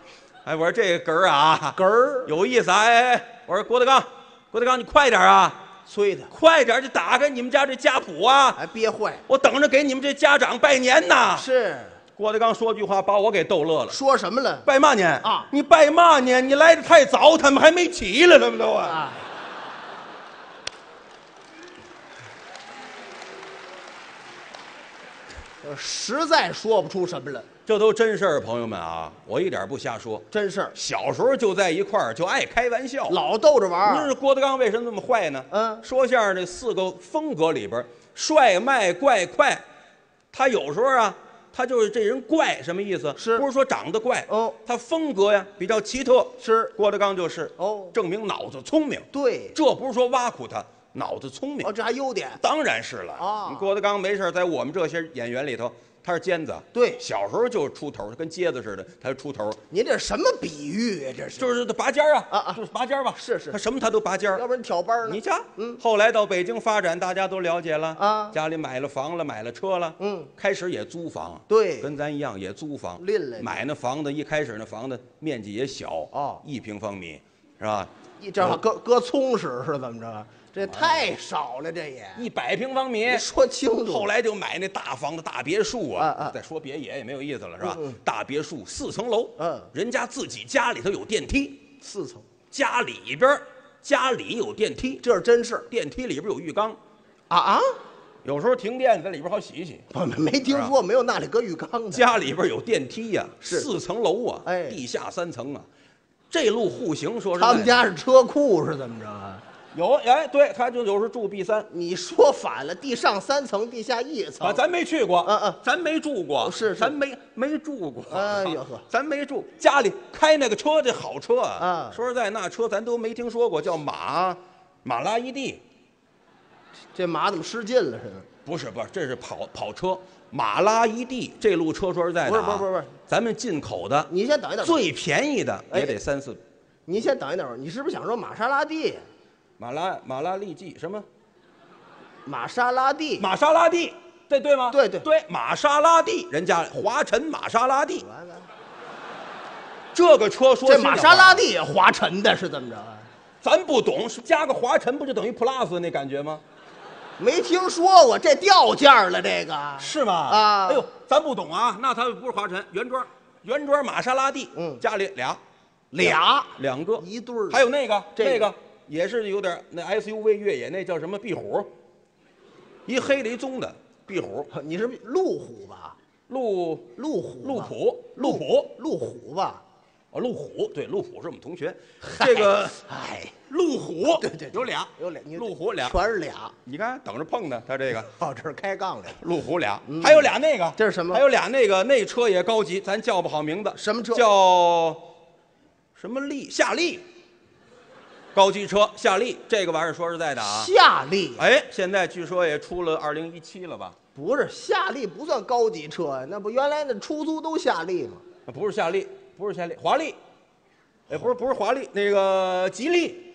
哎，我说这个哏儿啊，哏儿有意思啊，哎哎，我说郭德纲，郭德纲你快点啊，催他，快点就打开你们家这家谱啊，还憋坏。我等着给你们这家长拜年呢。是郭德纲说句话把我给逗乐了。说什么了？拜嘛年啊你拜嘛年？你来的太早，他们还没起来，他们都啊。啊，实在说不出什么来，这都真事儿，朋友们啊，我一点不瞎说。真事儿，小时候就在一块儿，就爱开玩笑。老逗着玩儿。您说郭德纲为什么那么坏呢？嗯说相声这四个风格里边，帅、卖、怪、快，他有时候啊，他就是这人怪，什么意思？是不是说长得怪？哦他风格呀比较奇特。是郭德纲就是哦证明脑子聪明。对，这不是说挖苦他，脑子聪明哦，。这还优点。当然是了啊郭德纲没事儿在我们这些演员里头，他是尖子。对小时候就出头，跟疖子似的，他就出头，您这什么比喻啊？这是，就是他拔尖儿啊，啊啊就是拔尖儿吧。是是他什么他都拔尖儿要。不然挑班儿呢？你瞧，嗯，后来到北京发展，大家都了解了啊家里买了房了，买了车了，嗯，开始也租房，对跟咱一样也租房，另类买那房子一开始那房子面积也小，哦一平方米是吧？一正好搁搁葱使是怎么着？这太少了，这也。一百平方米，说清楚。后来就买那大房子、大别墅啊，啊啊。再说别野也没有意思了，是吧？大别墅四层楼，嗯。人家自己家里头有电梯，四层，家里边家里有电梯，这是真事儿。电梯里边有浴缸，啊啊！有时候停电在里边好洗洗。我们没听说没有那里搁浴缸的。家里边有电梯呀、是。四层楼啊，哎。地下三层啊，这路户型说是他们家是车库是怎么着啊？有哎，对，他就有时候住 B 三。你说反了，地上三层，地下一层。啊，咱没去过，嗯嗯咱没住过，是是咱没没住过，哎呦呵 咱没住，家里开那个车，这好车啊，啊说实在，那车咱都没听说过，叫马马拉伊蒂，这马怎么失禁了似的？不是不是，这是跑跑车，马拉伊蒂这路车，说实在不是不是不是咱们进口的你先等一等，最便宜的也哎得三四，你先等一等，你是不是想说玛莎拉蒂？马拉马拉利记什么？玛莎拉蒂，玛莎拉蒂，这对吗？对对对，玛莎拉蒂，人家华晨玛莎拉蒂，这个车说这玛莎拉，蒂也华晨的，是怎么着啊？咱不懂，是加个华晨不就等于 plus 那感觉吗？没听说过，这掉价了，这个是吗？啊哎呦，咱不懂啊，那它不是华晨，原装，原装玛莎拉蒂，嗯家里俩，俩两个，一对儿，还有那个，这个那个也是有点那 SUV 越野那叫什么壁虎，一黑的一棕的壁虎，你是路虎吧？路路虎，路虎路虎路虎吧？哦，路虎，对，路虎是我们同学，这个哎，路虎，对对对。有俩，有俩，你路虎俩，全是俩，你看等着碰呢，他这个。哦这是开杠来了。路虎俩，还有俩那个，这是什么？还有俩那个，那车也高级，咱叫不好名字，什么车？叫什么利？夏利，高级车夏利，这个玩意儿说实在的啊，夏利哎，现在据说也出了二零一七了吧？不是夏利，不算高级车呀，那不原来那出租都夏利吗？不是夏利，不是夏利，华丽，哎，不是不是华丽，那个吉利，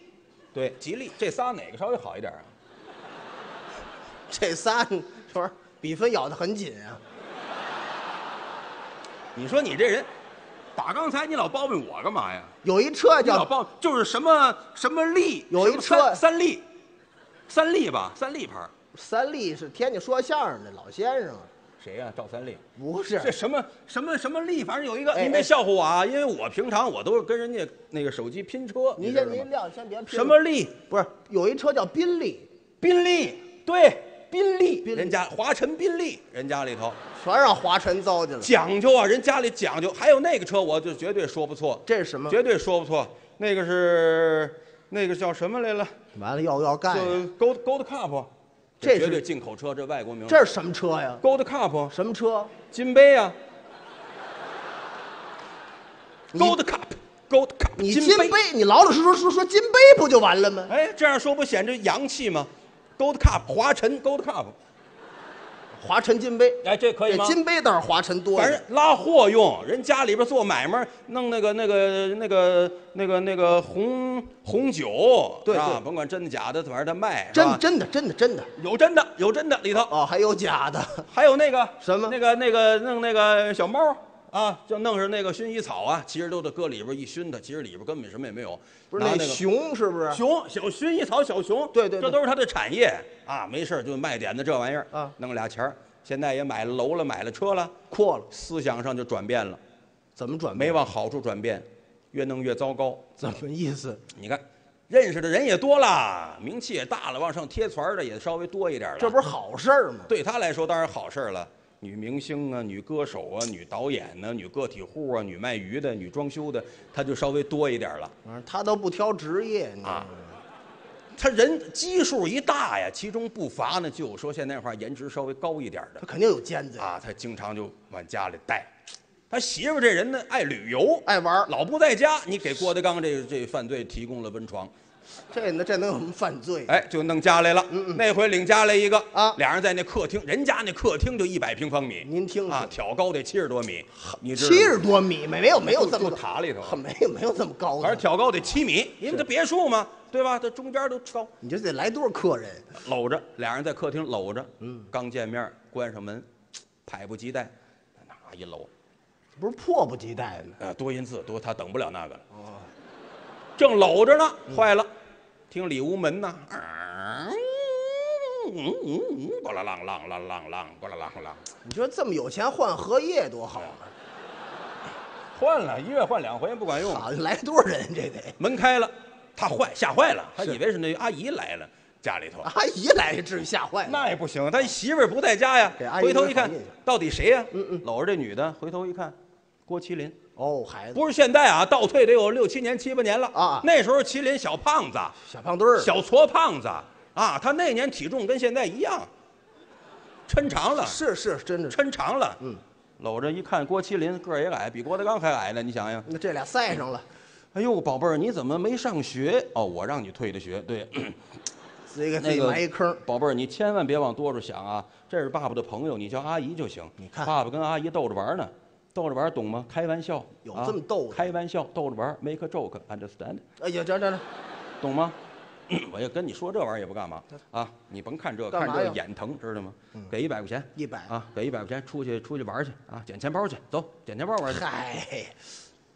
对，吉利，这仨哪个稍微好一点啊？这仨是不是比分咬得很紧啊？你说你这人，打刚才你老包庇我干嘛呀？有一车叫你老包就是什么什么利，什么有一车三三利，三利吧，三利牌儿。三利，是天津说相声的老先生，谁呀、赵三利。不是。这什么什么什么利，反正有一个，哎您别笑话我啊，因为我平常我都是跟人家那个手机拼车。您知道吗？先您撂，先别拼。什么利？不是。有一车叫宾利，宾利，对，宾利，宾利。人家华晨宾利，人家里头全让华晨糟践了。讲究啊，人家里讲究。还有那个车，我就绝对说不错，这是什么？绝对说不错。那个是那个叫什么来了？完了要要干？Gold Gold Cup，这是绝对进口车，这外国名。这是什么车呀？Gold Cup 什么车？金杯啊，Gold Cup，Gold Cup，你金金杯，你老老实实说说金杯不就完了吗？哎，这样说不显着洋气吗？Gold Cup，华晨 Gold Cup，华晨金杯，哎，这可以这吗？金杯倒是华晨多反了正拉货用，人家里边做买卖，弄那个那个那个那个那个红红酒，对是吧？对。甭管真的假的，反正他卖，是吧？真真的真的真的。有真的，有真的里头，哦，还有假的，还有那个什么？那个那个弄那个小猫啊，就弄上那个薰衣草啊，其实都得搁里边一熏它，其实里边根本什么也没有，不是那拿那个熊是不是？熊小薰衣草小熊，对对对这都是它的产业啊，没事儿就卖点子这玩意儿啊弄俩钱儿。现在也买了楼了，买了车了，阔了，思想上就转变了，怎么转？没往好处转变，越弄越糟糕。怎么意思？你看，认识的人也多了，名气也大了，往上贴团儿的也稍微多一点了。这不是好事儿吗？对他来说当然好事儿了。女明星啊、女歌手啊、女导演呢、女个体户啊、女卖鱼的、女装修的，他就稍微多一点了。嗯他都不挑职业呢啊他人基数一大呀，其中不乏呢，就有说现在话颜值稍微高一点的他肯定有尖子，啊，他经常就往家里带。他媳妇这人呢，爱旅游，爱玩老不在家。你给郭德纲这这犯罪提供了温床，这能这能有什么犯罪？哎，就弄家来了。那回领家来一个啊俩人在那客厅，人家那客厅就一百平方米，您听听啊，挑高得七十多米，你知道吗七十多米没没有没有这么就塔里头很没有没有这么高的，反正挑高得七米，因为它别墅嘛，对吧？它中间都高，你这得来多少客人？搂着，俩人在客厅搂着，嗯，刚见面，关上门，迫不及待，那一搂，不是迫不及待吗？呃，多音字多，他等不了那个了。正搂着呢，坏了，听里屋门呐，嗯嗯嗯，咣啷啷啷啷啷啷，咣啷啷啷，你说这么有钱换荷叶多好啊！换了一月换两回不管用。来多少人这得？门开了，他坏吓坏了，他以为是那阿姨来了，家里头。阿姨来至于吓坏？那也不行，他媳妇儿不在家呀。回头一看，到底谁呀？嗯嗯搂着这女的，回头一看，郭麒麟。哦，孩子，不是现在啊，倒退得有六七年、七八年了啊那时候麒麟小胖子，小胖墩儿，小矬胖子啊，他那年体重跟现在一样，抻长了，是是真的。抻长了。嗯，搂着一看，郭麒麟个儿也矮，比郭德纲还矮呢。你想想，那这俩赛上了，哎呦，宝贝儿，你怎么没上学？哦，我让你退的学。对，自己给自己那个埋一坑。宝贝儿，你千万别往多处想啊！这是爸爸的朋友，你叫阿姨就行。你看爸爸跟阿姨逗着玩呢，逗着玩懂吗？开玩笑，有啊这么逗的开玩笑，逗着玩，make a joke，understand，哎呀，这这这，懂吗？我要跟你说这玩意儿也不干嘛啊！你甭看这，看这个眼疼，知道吗？给一百块钱，100啊，给一百块钱，出去出去玩去啊！捡钱包去，走，捡钱包玩去，嗨，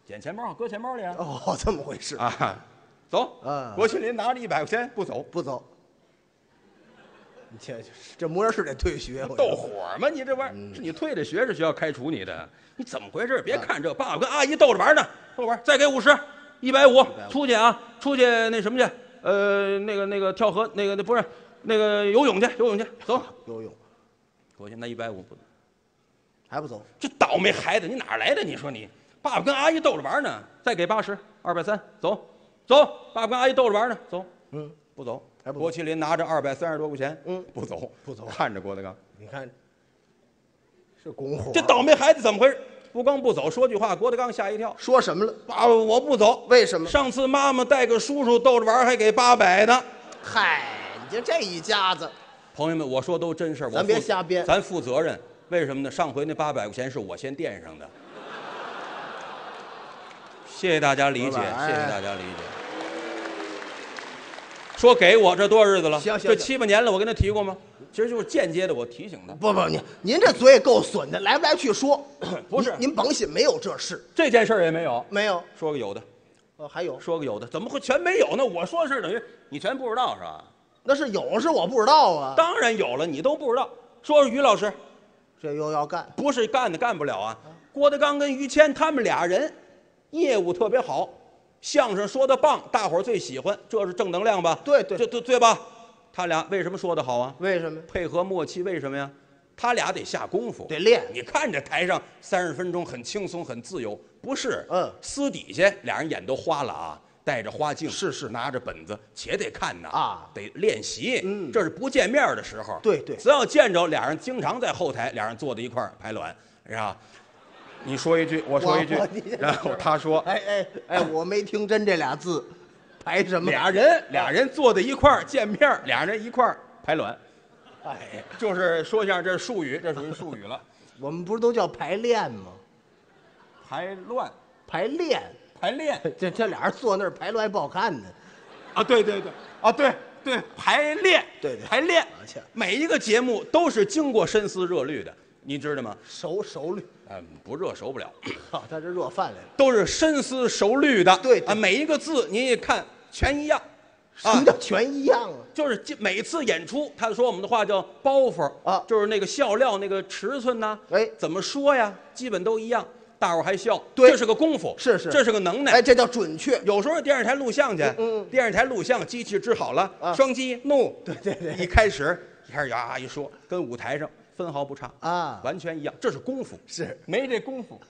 捡钱包搁钱包里啊！哦，这么回事，啊，走！嗯郭麒麟拿着一百块钱不走，不走。你 这这模样是得退学，我斗火吗？你这玩意儿是你退的学，是学校开除你的？你怎么回事？别看这，爸爸跟阿姨逗着玩呢，逗着玩，再给五十，一百五，出去啊，出去那什么去？呃，那个那个跳河，那个那不是那个游泳去，游泳去，走，游泳我去那一百五不，还不走？这倒霉孩子，你哪来的？你说你，爸爸跟阿姨逗着玩呢，再给八十，二百三，走，走，爸爸跟阿姨逗着玩呢，走，嗯，不走。郭麒麟拿着二百三十多块钱，嗯不走，不走看着郭德纲。你看，是拱火。这倒霉孩子怎么回事？不光不走，说句话，郭德纲吓一跳。说什么了？爸爸，我不走。为什么？上次妈妈带个叔叔逗着玩，还给八百呢。嗨，你就这一家子，朋友们，我说都真事儿，咱别瞎编咱负责任。为什么呢？上回那八百块钱是我先垫上的。谢谢大家理解，谢谢大家理解。说给我这多少日子了？这行行这七八年了，我跟他提过吗？其实就是间接的，我提醒他。不不，您您这嘴也够损的，来不来去说？不是您您甭信，没有这事，这件事儿也没有，没有。说个有的，呃，还有，说个有的，怎么会全没有呢？我说的是等于你全不知道是吧？那是有是我不知道啊，当然有了，你都不知道。说说于老师，这又要干，不是干的干不了啊。郭德纲跟于谦他们俩人业务特别好，相声说的棒，大伙儿最喜欢，这是正能量吧？对对这对对吧？他俩为什么说的好啊？为什么？配合默契，为什么呀？他俩得下功夫，得练你看这台上三十分钟很轻松很自由，不是？嗯私底下俩人眼都花了啊，戴着花镜，是是拿着本子，且得看呢啊得练习。嗯这是不见面的时候。对对只要见着俩人，经常在后台，俩人坐在一块儿排卵，是吧？你说一句，我说一句。然后他说，哎哎哎，我没听真这俩字，排什么？俩人俩人坐在一块儿见面，俩人一块儿排卵，哎，就是说一下这术语，这属于术语了。我们不是都叫排练吗？排乱，排练，排练。这这俩人坐那儿排乱还不好看呢。啊，对对对，啊对对，排练，对对。排练。每一个节目都是经过深思热虑的，你知道吗？熟熟虑，嗯，不热熟不了，好，他这热饭来了。都是深思熟虑的。对对啊，每一个字您一看全一样，什么叫全一样啊？就是这每次演出，他说我们的话叫包袱啊就是那个笑料那个尺寸呐，哎怎么说呀，基本都一样，大伙儿还笑，对这是个功夫，是是这是个能耐。哎，这叫准确。有时候电视台录像去，嗯嗯电视台录像机器支好了，啊双击怒，对对对一开始一开始呀一说，跟舞台上分毫不差啊完全一样，这是功夫，是没这功夫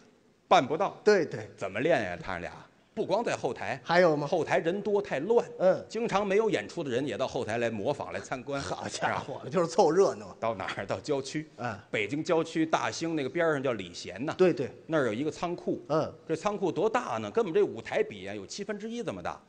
办不到。对对，怎么练呀？他俩不光在后台，还有吗？后台人多太乱，嗯经常没有演出的人也到后台来模仿来参观。好家伙，就是凑热闹。到哪儿？到郊区。嗯北京郊区大兴那个边上叫礼贤呐。对对，那儿有一个仓库。嗯，这仓库多大呢？跟我们这舞台比啊，有七分之一这么大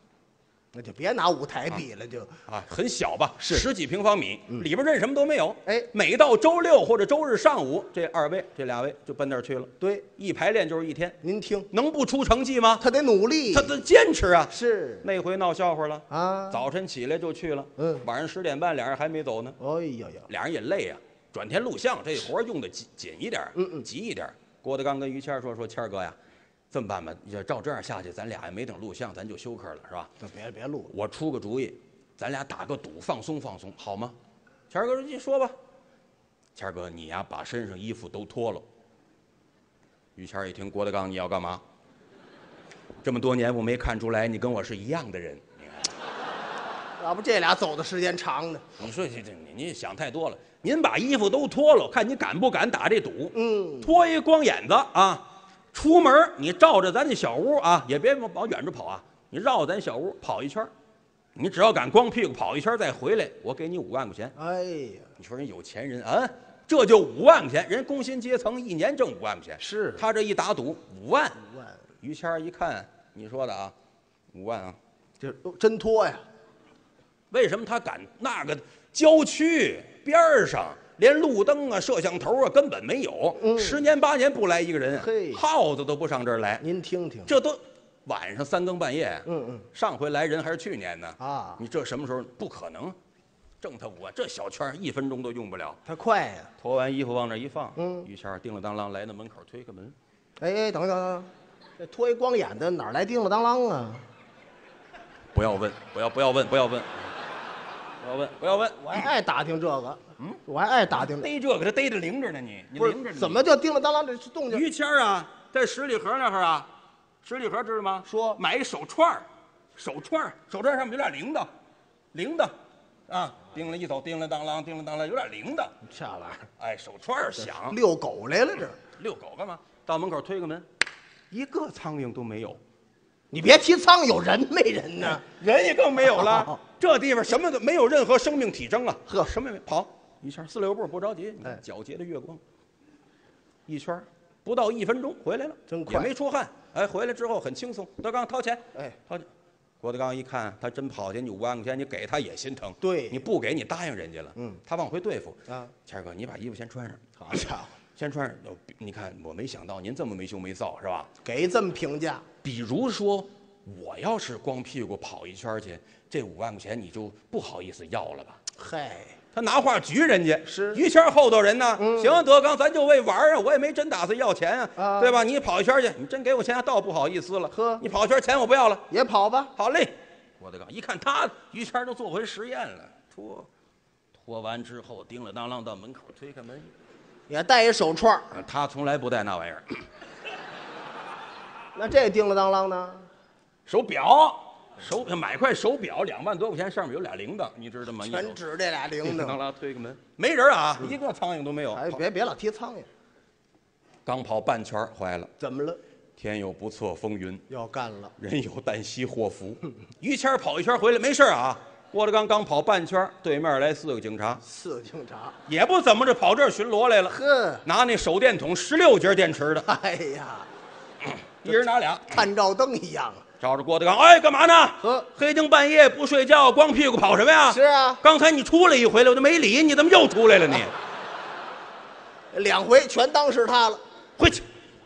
那就别拿舞台比了，就啊，很小吧？是十几平方米，里边认什么都没有。哎每到周六或者周日上午，这二位这俩位就奔那儿去了，对。一排练就是一天，您听，能不出成绩吗？他得努力。他得坚持啊。是那回闹笑话了，啊，早晨起来就去了，嗯晚上十点半俩人还没走呢。哎呀呀，俩人也累啊，转天录像这活儿用的紧紧一点，嗯嗯急一点。郭德纲跟于谦儿说：“说谦儿哥呀，这么办吧，要照这样下去，咱俩也没等录像，咱就休克了，是吧？那别别录了。我出个主意，咱俩打个赌，放松放松，好吗？”谦儿哥说：“你说吧。”谦儿哥，你呀把身上衣服都脱了。于谦儿一听郭德纲，你要干嘛？这么多年我没看出来你跟我是一样的人，你看。要不这俩走的时间长呢？你说这这你你想太多了。您把衣服都脱了，看你敢不敢打这赌。嗯，脱一光眼子啊，出门你照着咱这小屋啊，也别往往远处跑啊，你绕咱小屋跑一圈儿你只要敢光屁股跑一圈再回来，我给你五万块钱。哎呀，你说人有钱人啊，这就五万块钱，人工薪阶层一年挣五万块钱，是他这一打赌五万。五万，于谦儿一看，你说的啊，五万啊，这哦真脱呀？为什么他敢那个郊区边儿上，连路灯啊、摄像头啊根本没有，嗯十年八年不来一个人，嘿耗子都不上这儿来，您听听，这都晚上三更半夜，嗯嗯上回来人还是去年呢，啊，你这什么时候不可能？挣他五万，这小圈儿一分钟都用不了。他快呀！脱完衣服往那儿一放，嗯于谦儿叮了当啷来到门口推开门，哎哎，等一等等，这脱一光眼的哪儿来叮了当啷啊？不要问，不要不要问，不要问，不要问，不要问，我还爱打听这个，嗯，我还爱打听。逮这个他逮着灵着呢，你你不灵着呢，怎么就叮了当啷这是动静？于谦儿啊，在十里河那儿啊，十里河知道吗？说买一手串儿，手串儿，手串儿上面有点铃铛，铃铛，啊，叮了一走，叮了当啷，叮了当啷，有点铃铛。这玩意儿哎，手串儿响，遛狗来了这。遛狗干嘛？到门口推个门，一个苍蝇都没有，你别提苍蝇有人没人呢？人也更没有了。这地方什么都没有，任何生命体征啊！呵什么也没跑一圈四六步不着急，你看哎皎洁的月光，一圈不到一分钟回来了，真快也没出汗。哎，回来之后很轻松。德刚掏钱，哎，掏钱。郭德纲一看他真跑进去，你五万块钱你给他也心疼。对你不给你答应人家了，嗯，他往回对付。啊，谦儿哥，你把衣服先穿上，好家伙，先穿上。哦你看我没想到您这么没羞没臊是吧？给这么评价，比如说，我要是光屁股跑一圈去，这五万块钱你就不好意思要了吧？嗨，他拿话局人家是于谦后头人呢。嗯行，德刚，咱就为玩儿啊，我也没真打算要钱啊，啊对吧？你跑一圈去，你真给我钱，倒不好意思了。呵你跑一圈钱我不要了。也跑吧。好嘞，郭德纲一看他于谦都做回实验了，脱，脱完之后叮了当啷到门口推开门，也带一手串儿啊他从来不带那玩意儿，那这叮了当啷呢？手表，手买块手表两万多块钱，上面有俩铃铛，你知道吗？一手全指这俩铃铛当铛。啷推个门，没人啊，一个苍蝇都没有。哎，别别老提苍蝇，刚跑半圈儿坏了，怎么了？天有不测风云，要干了。人有旦夕祸福。于谦儿跑一圈回来没事儿啊，郭德纲刚跑半圈儿，对面来四个警察，四个警察，也不怎么着跑这儿巡逻来了，呵，拿那手电筒十六节电池的，哎呀，一人拿俩，探照灯一样啊。照着郭德纲，哎，干嘛呢？呵，黑更半夜不睡觉，光屁股跑什么呀？是啊，刚才你出来一回来，我就没理你，怎么又出来了你？两回全当是他了，回去！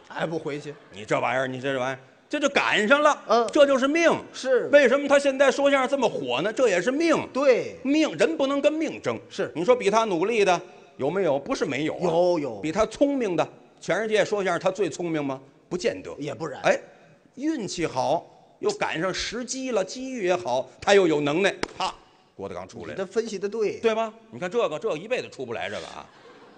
还不回去？你这玩意儿，你这玩意儿，这就赶上了。嗯这就是命。是为什么他现在说相声这么火呢？这也是命。对，命人不能跟命争。是你说比他努力的有没有？不是没有、啊，有有比他聪明的，全世界说相声他最聪明吗？不见得。也不然。哎，运气好，又赶上时机了，机遇也好，他又有能耐，啪，郭德纲出来了，他分析的对，对吧？你看这个，这个一辈子出不来，这个啊，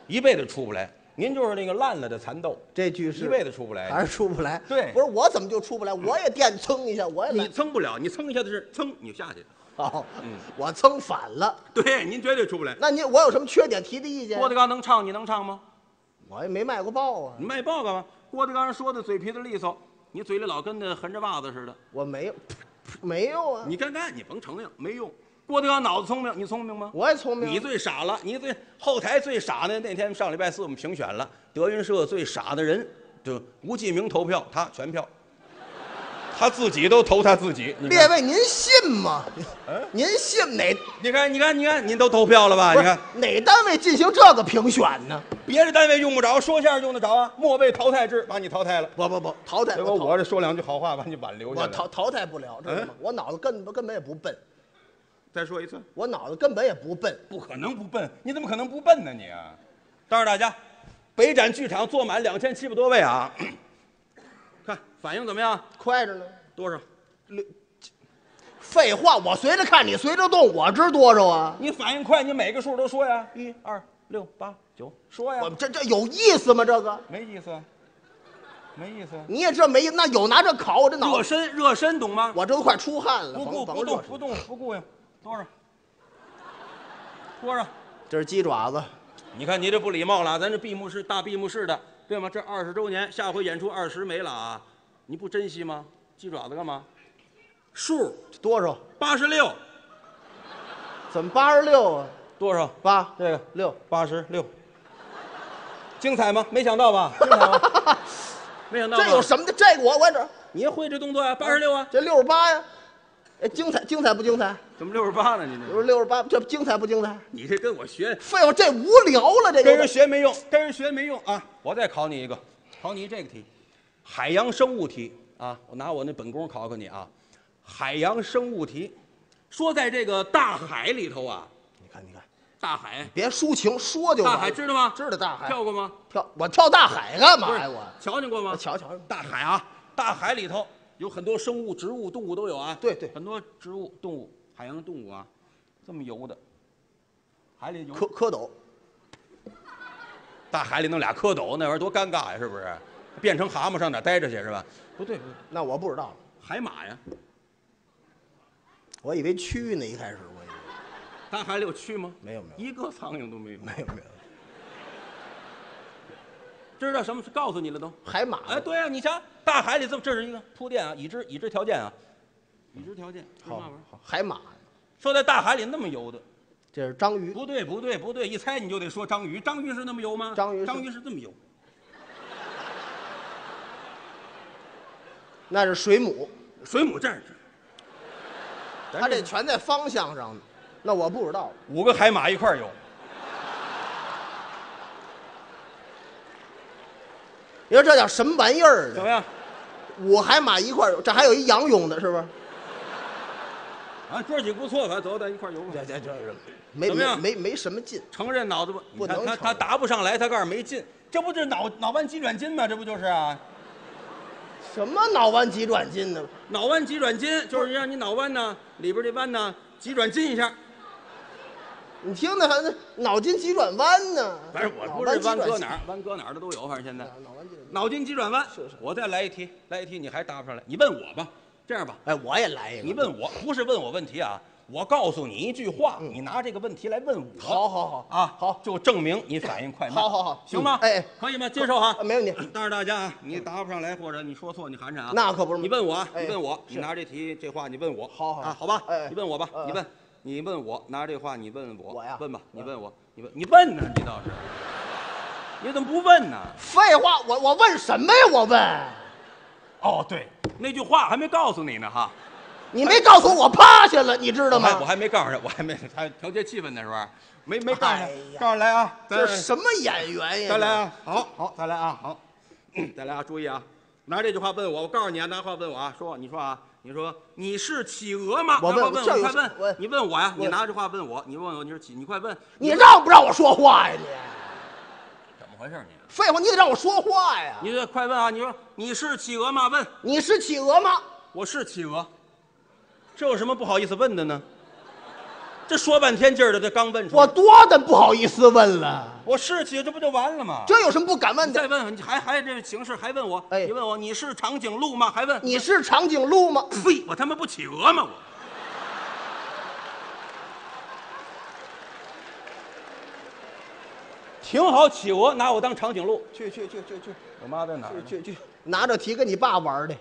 一辈子出不来。您就是那个烂了的蚕豆，这句是一辈子出不来。还是出不来。对不是我怎么就出不来？我也垫蹭一下，我也你来。蹭不了，你蹭一下子是蹭，你就下去。好，嗯我蹭反了。对，您绝对出不来。那您我有什么缺点提的意见郭？德纲能唱，你能唱吗？我也没卖过报啊你，卖报干嘛？郭德纲说的嘴皮子利索，你嘴里老跟那横着袜子似的。我没有，没有啊。你干干，你甭承认，没用。郭德纲脑子聪明，你聪明吗？我也聪明。你最傻了，你最后台最傻的那天上礼拜四我们评选了德云社最傻的人，就吴继明投票，他全票，他自己都投他自己。你看，列位，您信吗？您信哪？你看，你看，你看，您都投票了吧？你看，哪单位进行这个评选呢？别的单位用不着，说相声用得着啊。末位淘汰制把你淘汰了，不不不，淘汰结果我我这说两句好话把你挽留下来。我淘淘汰不了，知道吗嗯？我脑子根本根本也不笨，再说一次，我脑子根本也不笨。不可能不笨，你怎么可能不笨呢你啊？告诉大家，北展剧场坐满两千七百多位啊，看反应怎么样？快着呢。多少？六废话，我随着看你随着动，我知多少啊？你反应快，你每个数都说呀，一二六八九，说呀我，这这有意思吗？这个没意思，没意思。你也这没，那有拿这考我这脑热，身，热身，懂吗？我这都快出汗了。不顾不动不动不顾呀，多少？多少？这是鸡爪子，你看你这不礼貌了，咱这闭幕式大闭幕式的，对吗？这二十周年，下回演出二十没了啊，你不珍惜吗？鸡爪子干嘛？数多少？八十六，怎么八十六啊？多少？八这个六，八十六，精彩吗？没想到吧？精彩吗？没想到吧这有什么的？这个我我这你也会这动作呀？八十六啊？这六十八呀？哎，精彩精彩不精彩？怎么六十八呢？你这六十八，这精彩不精彩？你这跟我学，废话，这无聊了，这跟人学没用，跟人学没用啊！我再考你一个，考你这个题，海洋生物题啊！我拿我那本宫考考你啊，海洋生物题，说在这个大海里头啊，你看你看，大海，别抒情，说就大海知道吗？知道大海跳过吗？跳，我跳大海干嘛呀？我瞧见过吗？瞧瞧，大海啊，大海里头有很多生物、植物、动物都有啊。对对很多植物、动物、海洋动物啊，这么游的，海里游。蝌蝌蚪，大海里弄俩蝌蚪，那玩意儿多尴尬呀，是不是？变成蛤蟆上哪儿待着去是吧？不对，那我不知道了，海马呀，我以为蛆呢，一开始我以为大海里有蛆吗？没有没有一个苍蝇都没有。没有没有，知道什么？告诉你了都。海马哎，对啊，你瞧，大海里这么，这是一个铺垫啊，已知已知条件啊，已知条件。好海马，说在大海里那么游的，这是章鱼，不对，不对，不对，一猜你就得说章鱼。章鱼是那么游吗？章鱼章鱼是这么游。那是水母，水母这样是，它这全在方向上呢，那我不知道。五个海马一块游，你说这叫什么玩意儿啊？怎么样？五海马一块儿游，这还有一仰泳的，是不是？啊，哥几个不错，咱走，咱一块儿游吧。这这这没怎么样没没没什么劲。承认脑子不，不能他他答不上来，他告诉没劲，这不就是脑脑弯急转筋吗？这不就是啊？什么脑弯急转筋呢？脑弯急转筋就是让你脑弯呢里边这弯呢急转筋一下。你听的还是脑筋急转弯呢？反正我不是弯搁哪儿，弯搁哪儿的都有，反正现在脑弯急转。脑筋急转弯。是是我再来一题，来一题你还答不上来，你问我吧。这样吧，哎，我也来一个。你问我不是问我问题啊，我告诉你一句话，你拿这个问题来问我。好好好啊，好就证明你反应快慢。好好好行吗？嗯哎哎可以吗？接受哈啊，没问题。但是大家啊，你答不上来或者你说错，你喊喊啊。那可不是你问我啊，哎你问我，是你拿这题这话你问我。好好啊，好吧。哎哎你问我吧，嗯你问，你问我，拿这话你问我。我呀问吧，你问我，你问，你问呢？你倒是，你怎么不问呢？废话，我我问什么呀？我问哦，对，那句话还没告诉你呢哈。你没告诉我，趴下了，你知道我还我？还没告诉他，我还没还调节气氛呢，是吧？没没告诉他哎呀，告诉来啊，咱这什么演员呀？再来啊！好好，再来啊！好，再来啊！注意啊！拿这句话问我，我告诉你啊，拿话问我啊，说你说啊，你说你是企鹅吗？我问快问，你问我呀，你拿着话问我，你问我你是企，你快问，你让不让我说话呀？你怎么回事你？废话，你得让我说话呀！你得快问啊！你说你是企鹅吗？问，你是企鹅吗？我是企鹅，这有什么不好意思问的呢？这说半天劲儿的，这刚问出来，我多的不好意思问了，我士气，这不就完了吗？这有什么不敢问的？再问问，你还还这形式还问我？哎你问我你是长颈鹿吗？还问你是长颈鹿吗？呸！我他妈不企鹅吗？我挺好，企鹅拿我当长颈鹿，去去去去去我妈在哪儿呢？去去，拿着题跟你爸玩的。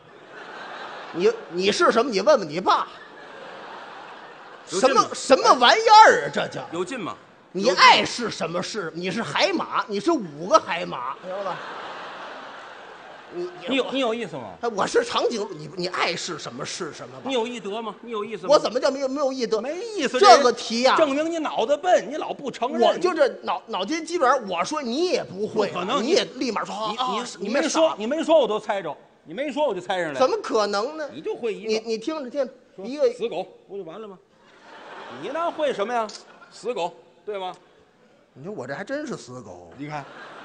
你你是什么？你问问你爸。什么什么玩意儿啊？这叫有劲吗？你爱是什么是？你是海马，你是五个海马，明白吧？你你有你有意思吗？哎，我是长颈鹿，你你爱是什么是什么吧？你有艺德吗？你有意思吗？我怎么叫没有没有艺德？没意思？这个题呀、证明你脑子笨，你老不承认。我就这脑脑筋基本上，我说你也不会，不可能你也立马说你啊，你你没说，你没说我都猜着，你没说我就猜上来。怎么可能呢？你就会一个？你你听着听着，一个死狗不就完了吗？你那会什么呀？死狗对吗？你说我这还真是死狗，你看，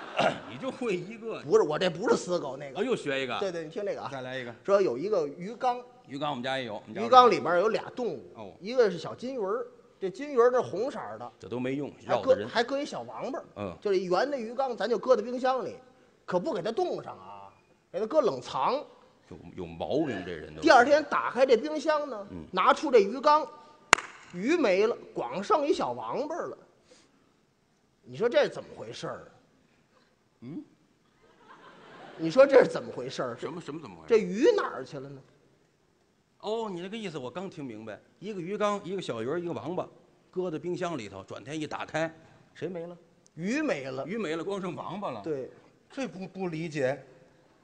你就会一个。不是我这不是死狗那啊，个。又学一个。对对，你听这个啊，再来一个。说有一个鱼缸，鱼缸我们家也有，鱼缸里边有俩动物，哦一个是小金鱼儿，这金鱼儿是红色儿的，这都没用，还绕的人。搁还搁一小王八儿，嗯就是圆的鱼缸，咱就搁在冰箱里，可不给它冻上啊，给它搁冷藏。有有毛病，这人都。第二天打开这冰箱呢，嗯拿出这鱼缸，鱼没了，光剩一小王八了。你说这怎么回事儿啊？嗯，你说这是怎么回事儿？什么什么怎么回事？这鱼哪儿去了呢？哦，你那个意思我刚听明白，一个鱼缸，一个小鱼儿，一个王八，搁在冰箱里头，转天一打开，谁没了？鱼没了。鱼没了，光剩王八了。，对，这不不理解，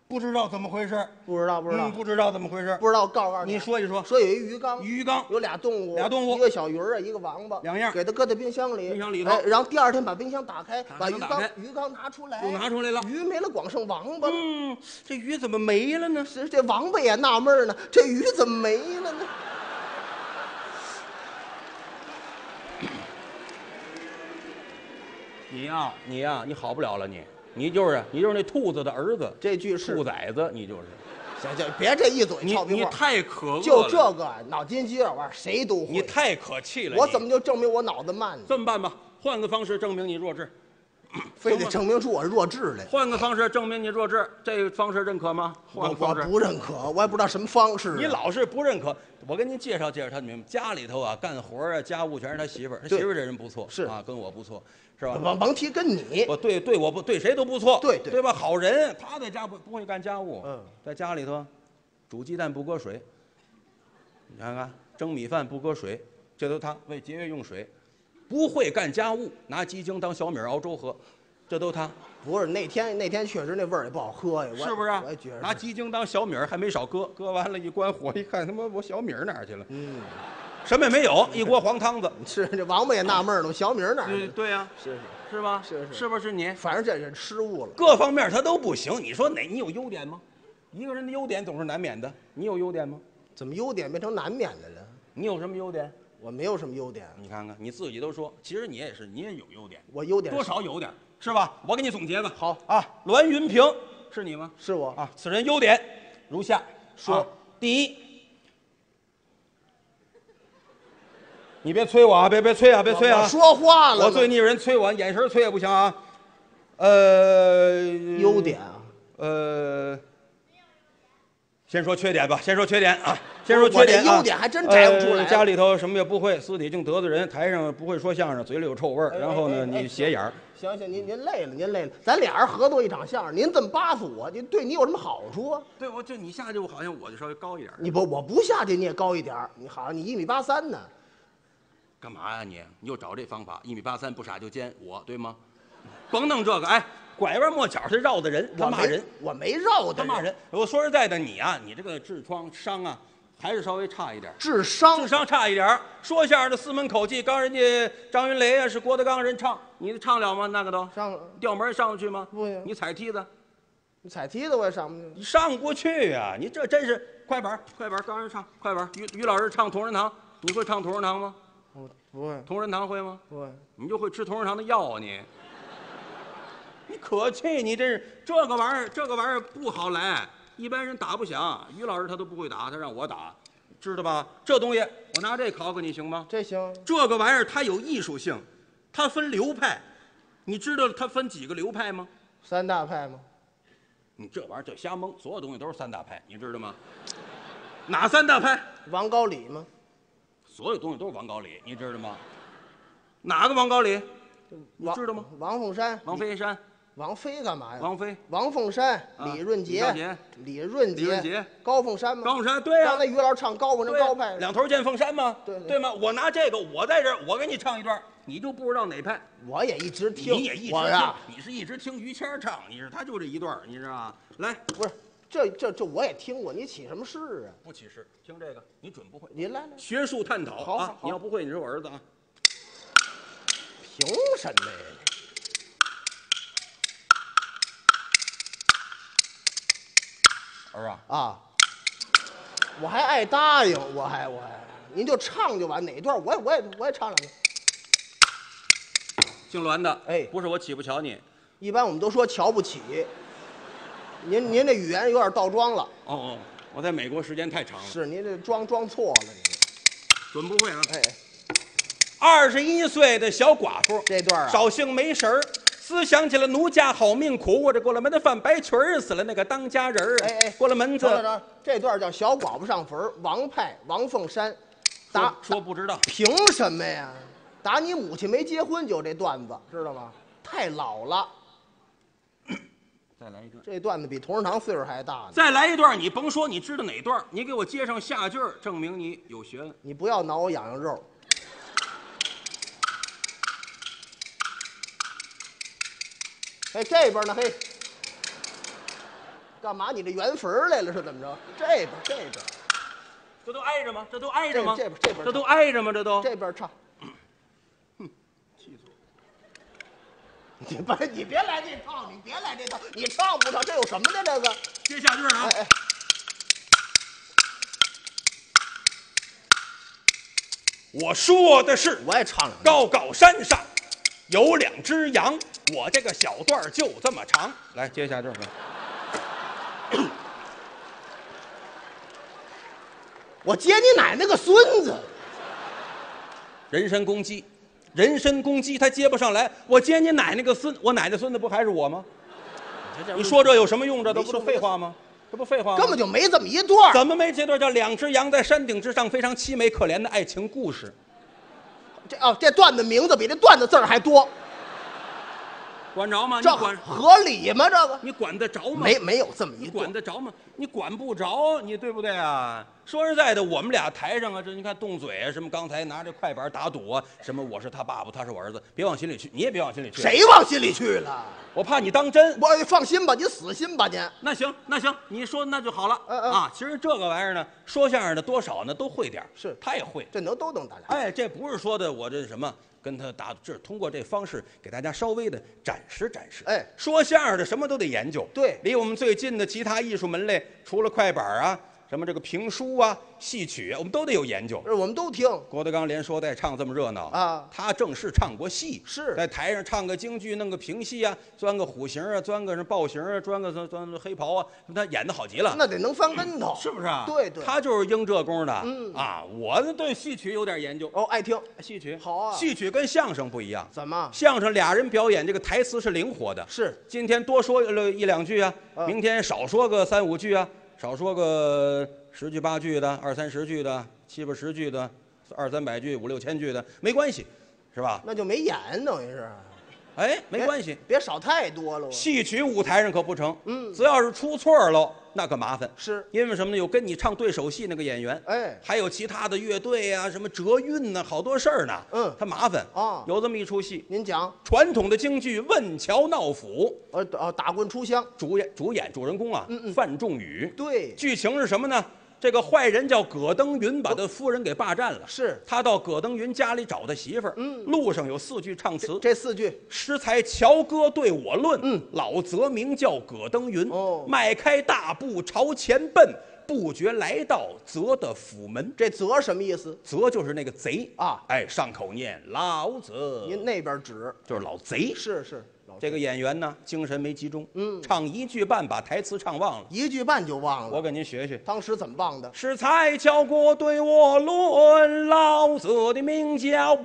不知道怎么回事。不知道不知道、嗯，不知道怎么回事。不知道，我告诉告诉你。说一说，说有一鱼缸，鱼缸。有俩动物，俩动物。一个小鱼儿啊，一个王八，两样。给它搁在冰箱里，冰箱里头。哎，然后第二天把冰箱打开，把鱼缸鱼缸拿出来，又拿出来了。鱼没了，光剩王八。了。嗯，这鱼怎么没了呢？这这王八也纳闷呢，这鱼怎么没了呢？你呀、你呀、你好不了了你，你就是你就是那兔子的儿子，这句是兔崽子，你就是，行行，别这一嘴你俏皮话，你太可恶了，就这个脑筋急转弯，谁都会。你太可气了，我怎么就证明我脑子慢呢？这么办吧？换个方式证明你弱智，非得证明出我是弱智来？换个方式证明你弱智，这个方式认可吗？换我我个方式。不认可，我也不知道什么方式啊。你老是不认可，我给您介绍介绍他们家里头啊，干活啊，家务全是他媳妇儿，他媳妇儿这人不错，是啊，跟我不错，是吧？甭甭提跟你，我对对我不对谁都不错，对对对吧？好人，他在家不不会干家务，嗯，在家里头煮鸡蛋不搁水，你看看蒸米饭不搁水，这都他为节约用水，不会干家务，拿鸡精当小米熬粥喝，这都他，不是那天那天确实那味儿也不好喝呀，我是不是啊我也觉得？拿鸡精当小米儿还没少搁，搁完了，一关火一看，他妈我小米儿哪儿去了？嗯，什么也没有，一锅黄汤子。是这王八也纳闷了，我小米儿哪儿去了？对对呀、是是，是吧？是是是不是你？反正这是失误了。各方面他都不行，你说哪？你有优点吗？一个人的优点总是难免的，你有优点吗？怎么优点变成难免的了？你有什么优点？我没有什么优点，你看看你自己都说，其实你也是，你也有优点，我优点多少有点，是吧？我给你总结吧。好啊，栾云平是你吗？是我啊，此人优点如下：说啊第一，你别催我啊，别别催啊，别催啊！说话了吗，我最腻人，催我，眼神催也不行啊。呃，优点啊，呃，先说缺点吧，先说缺点啊，先说缺点啊。优点还真摘不出来呃家里头什么也不会，私底净得罪人，台上不会说相声，嘴里有臭味儿，哎然后呢，哎哎你斜眼儿。行行，您您累了，您累了，咱俩人合作一场相声，您这么巴死我，您对你有什么好处啊？对，我就你下去，我好像我就稍微高一点儿。你不，我不下去你也高一点儿你好，你一米八三呢，干嘛呀你？你又找这方法，一米八三不傻就尖我，对吗？甭弄这个，哎，拐弯抹角他绕的人，他我没骂人，，我没绕的，他骂人。我说实在的，你啊，你这个痔疮伤啊，还是稍微差一点儿。智商智商差一点儿，说相声的四门口技，刚人家张云雷啊是郭德纲人唱，你唱了吗？那个都上调门上得去吗？不行你踩梯子，你踩梯子我也上不去。你上不过去呀、你这真是快板儿快板儿刚人唱快板儿于于老师唱同仁堂，你会唱同仁堂吗？我不会同仁堂会吗？不会，你就会吃同仁堂的药啊你？你 可气，你真是这个玩意儿，这个玩意儿不好来，一般人打不响。于老师他都不会打，他让我打，知道吧？这东西我拿这考考你行吗？这行，这个玩意儿它有艺术性，它分流派，你知道它分几个流派吗？三大派吗？你这玩意儿就瞎蒙，所有东西都是三大派，你知道吗？哪三大派？王高里吗？所有东西都是王高里，你知道吗？哪个王高里？你王知道吗？王凤山、王飞山、王菲干嘛呀？王菲、王凤山、啊李润杰李润杰、李润李润杰、高凤山吗？高凤山，对呀、刚才于老师唱高凤山对呀高派，两头见凤山吗？对对对吗？我拿这个，我在这儿，我给你唱一段，你就不知道哪派。我也一直听，你也一直我呀，听，你是一直听于谦儿唱，你是他就这一段儿，你知道吧？来，不是这这这我也听过，你起什么誓啊？不起誓，听这个你准不会。您来来，学术探讨好！你要不会，你是我儿子啊。凭什么呀？儿啊，啊，我还爱答应，我还我还，您就唱就完，哪段我也我也我也唱两句。姓栾的，哎。不是我起不瞧你。一般我们都说瞧不起，您您这语言有点倒装了，哦哦，我在美国时间太长了，是您这装装错了，您。准不会啊。哎，二十一岁的小寡妇，这段啊。少姓没神儿，思想起了奴家好命苦，我这过了门的范白裙儿死了那个当家人儿，哎哎过了门子等等等，这段叫小寡妇上坟儿王派王凤山，答说说不知道，凭什么呀？打你母亲没结婚就有这段子，知道吗？太老了，再来一段。这段子比同仁堂岁数还大呢。再来一段，你甭说你知道哪段，你给我接上下句儿，证明你有学问。你不要挠我痒痒肉。哎，这边呢？嘿，干嘛？你这圆坟来了是怎么着？这边，这边，这都挨着吗？这都挨着吗？这这边这边这都挨着吗？这都这边唱。气死我！你别，你别来这套，你别来这套，你唱不唱？这有什么的？这个，接下句啊哎！哎，我说的是我也唱两句。高高山上有两只羊，我这个小段儿就这么长。来，接下句儿。我接你奶奶个孙子！人身攻击，人身攻击，他接不上来。我接你奶奶个孙，我奶奶孙子不还是我吗？你说这有什么用？这都不是废话吗？这不废话吗？根本就没这么一段儿。怎么没这段叫两只羊在山顶之上，非常凄美可怜的爱情故事？这哦，这段子名字比这段子字儿还多，管着吗？你这管合理吗？这个你管得着吗？没没有这么一段。管得着吗？你管不着，你对不对啊？说实在的，我们俩台上啊，这你看动嘴啊，什么刚才拿着快板打赌啊，什么我是他爸爸，他是我儿子，别往心里去，你也别往心里去。？谁往心里去了？我怕你当真。我放心吧，你死心吧，您。那行，那行，你说那就好了。嗯嗯啊，其实这个玩意儿呢，说相声的多少呢都会点儿是他也会。这能都能打俩。哎，这不是说的我这什么跟他打，这是通过这方式给大家稍微的展示展示。哎说相声的什么都得研究。对离我们最近的其他艺术门类，除了快板啊，什么这个评书啊、戏曲啊，我们都得有研究。这我们都听。郭德纲连说带唱这么热闹啊他正式唱过戏，是在台上唱个京剧，弄个评戏啊，钻个虎形啊，钻个什么豹形啊，钻个钻钻个黑袍啊，他演的好极了。那得能翻跟头，是不是啊？对对他就是应这功的。嗯啊，我对戏曲有点研究。哦，爱听。戏曲好啊戏曲跟相声不一样，怎么？相声俩人表演这个台词是灵活的，是今天多说了一两句啊，嗯明天少说个三五句啊，少说个十句八句的，二三十句的，七八十句的，二三百句、五六千句的，没关系，是吧？那就没演，等于是。哎，没关系。别少太多了。戏曲舞台上可不成，嗯只要是出错儿喽，那可麻烦。是因为什么呢？有跟你唱对手戏那个演员，哎还有其他的乐队呀、什么折韵呐、好多事儿呢。嗯他麻烦啊有这么一出戏，您讲，传统的京剧《问桥闹府呃呃，打棍出乡，》，主演主演主人公啊，嗯嗯范仲宇。对，剧情是什么呢？这个坏人叫葛登云，把他夫人给霸占了。是他到葛登云家里找他媳妇儿。嗯路上有四句唱词。这四句诗才乔哥对我论，嗯老则名叫葛登云，哦迈开大步朝前奔，不觉来到泽的府门。这则什么意思？泽就是那个贼啊哎，上口念老子，您那边指就是老贼。是是，老这个演员呢，精神没集中，嗯唱一句半把台词唱忘了。一句半就忘了。我给您学学。当时怎么忘的？是蔡桥国对我论，老子的名叫，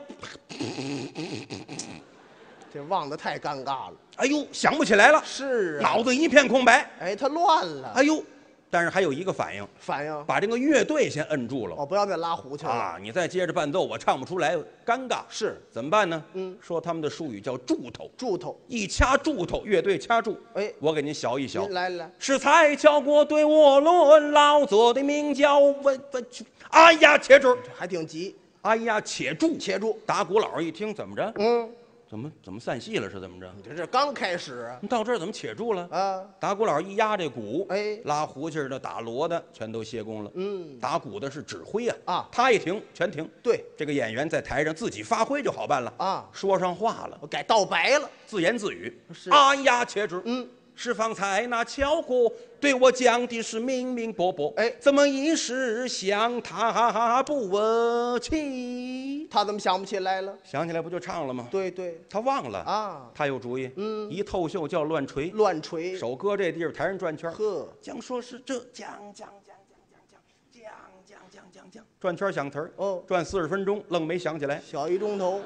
这忘得太尴尬了。哎呦，想不起来了，是啊，脑子一片空白。哎，他乱了，哎呦，但是还有一个反应，反应把这个乐队先摁住了。哦，不要再拉胡去了。啊，你再接着伴奏，我唱不出来，尴尬。是怎么办呢？嗯说他们的术语叫柱头，柱头，一掐柱头，乐队掐住。哎我给您学一学。您来来，是才教过对我论，老子的名叫文文。哎呀，且住！还挺急，哎呀，且住！且住。打鼓佬一听，怎么着？嗯，怎么怎么散戏了？是怎么着？你这这刚开始啊你到这儿怎么且住了？啊，打鼓佬一压这鼓，哎拉胡琴儿的、打锣的全都歇工了。嗯，打鼓的是指挥啊，啊他一停全停。对，这个演员在台上自己发挥就好办了啊说上话了，我改道白了。自言自语。是哎呀，且止！嗯，是方才那巧哥对我讲的是明明白白，哎怎么一时想他不起？他怎么想不起来了？想起来不就唱了吗？对对他忘了啊，他有主意。嗯一透袖叫乱锤，乱锤。手搁这地儿，台上转圈儿。呵，讲说是这讲讲讲讲讲讲讲讲讲讲讲，转圈想词儿。哦转四十分钟，愣没想起来，小一钟头，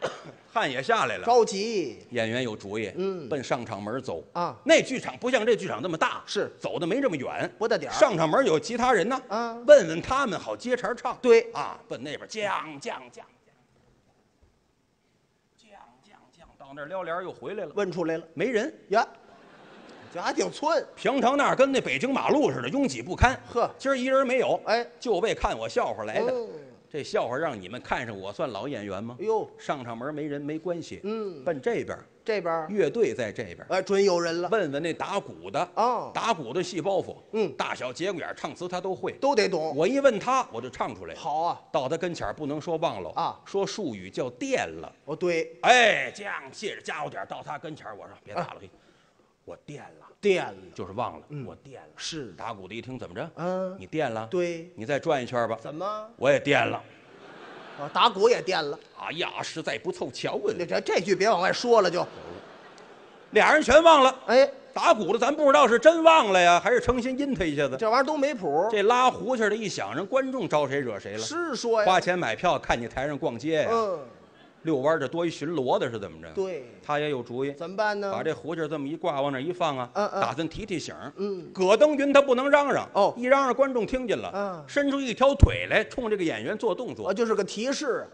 汗也下来了。着急。演员有主意，嗯奔上场门走啊那剧场不像这剧场那么大，是走的没这么远，不大点儿上场门有其他人呢，啊问问他们好接茬唱。对啊，奔那边讲讲讲讲讲讲，到那儿撩帘又回来了，问出来了没人。呀，这还挺寸。平常那儿跟那北京马路似的，拥挤不堪。呵今儿一人没有，哎，就为看我笑话来的。嗯这笑话让你们看上，我算老演员吗哎？呦，上场门没人没关系，嗯奔这边，这边乐队在这边。哎，准有人了，问问那打鼓的啊打鼓的细包袱，嗯大小节骨眼儿唱词他都会。都得懂。我一问他，我就唱出来。好啊，到他跟前儿不能说忘了啊说术语叫电了。哦对，哎，这样借着家伙点儿到他跟前儿我说别打了，嘿，我电了，电了。就是忘了，我电了。是打鼓的一听怎么着？嗯你电了？对，你再转一圈吧。怎么？我也电了。啊，打鼓也电了。哎呀，实在不凑巧啊！这这这句别往外说了就。俩人全忘了。哎，打鼓的咱不知道是真忘了呀，还是诚心阴他一下子。这玩意儿都没谱。这拉胡琴的一响，人观众招谁惹谁了？是说呀。花钱买票看你台上逛街呀，嗯，遛弯儿这多一巡逻的是怎么着？对。他也有主意，怎么办呢？把这胡琴这么一挂，往那儿一放啊，嗯嗯打算提提醒。嗯葛登云他不能嚷嚷哦一嚷嚷观众听见了，嗯伸出一条腿来冲这个演员做动作啊，。就是个提示。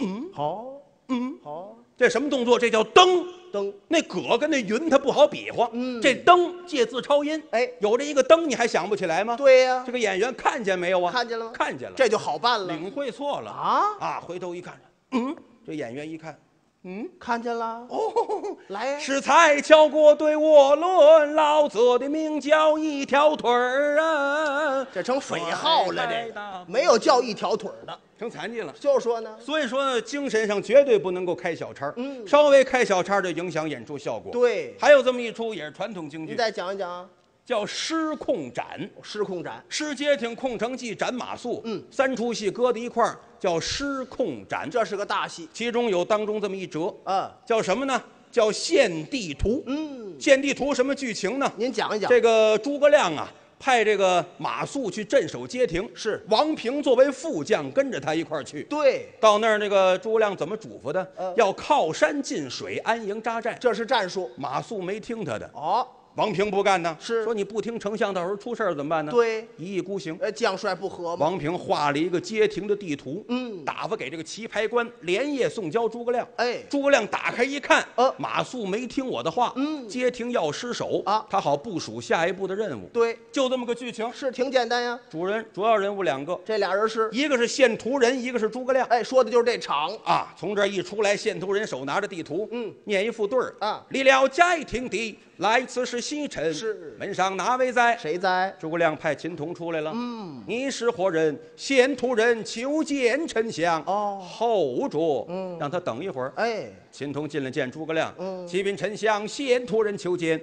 嗯，好，嗯，好，这什么动作？这叫蹬。蹬那葛跟那云他不好比划，嗯这蹬借字抄音，哎有这一个蹬你还想不起来吗？对呀这，个演员看见没有啊？看见了吗看见了，这就好办了领会错了啊！啊！回头一看，嗯，这演员一看，嗯，看见了，哦，来呀，是才巧过对我论，老子的命叫一条腿儿啊，这成匪号了，这个。没有叫一条腿儿的，成残疾了。就说呢，所以说呢，精神上绝对不能够开小差儿。嗯。稍微开小差儿就影响演出效果。，对，还有这么一出也是传统京剧，你再讲一讲啊，叫《失控斩》。失控斩，失街亭、空城计、斩马谡，嗯三出戏搁在一块儿叫失控斩。这是个大戏，其中有当中这么一折，啊，叫什么呢？叫献地图。嗯，献地图什么剧情呢？您讲一讲，这个诸葛亮啊，派这个马谡去镇守街亭，是王平作为副将跟着他一块儿去。对，到那儿，那个诸葛亮怎么嘱咐的？嗯要靠山进水，安营扎寨。这是战术，马谡没听他的，哦，王平不干呢，是。说你不听丞相，到时候出事儿怎么办呢？，对，一意孤行。呃，将帅不和嘛，王平画了一个街亭的地图，嗯。打发给这个棋牌官，连夜送交诸葛亮。哎。诸葛亮打开一看，呃。马谡没听我的话，嗯。街亭要失守啊。他好部署下一步的任务。对，就这么个剧情。是挺简单呀，主人主要人物两个，这俩人是，一个是献图人，一个是诸葛亮。哎，说的就是这场，啊，从这儿一出来，献图人手拿着地图，嗯，念一副对儿。啊。离了街亭地，来此是西城，是门上哪位在？谁在？诸葛亮派秦童出来了。嗯，你是何人？献图人求见丞相。哦后着，嗯让他等一会儿。哎，秦童进来见诸葛亮，嗯启禀丞相，献图人求见，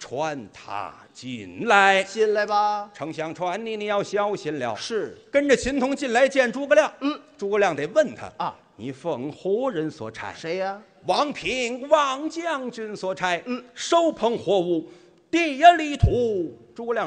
传他进来。进来吧，丞相传你，你要小心了。是，跟着秦童进来见诸葛亮。嗯，诸葛亮得问他啊，你奉何人所差？谁呀？王平，王将军所差。嗯，手捧货物，第一里土。诸葛亮。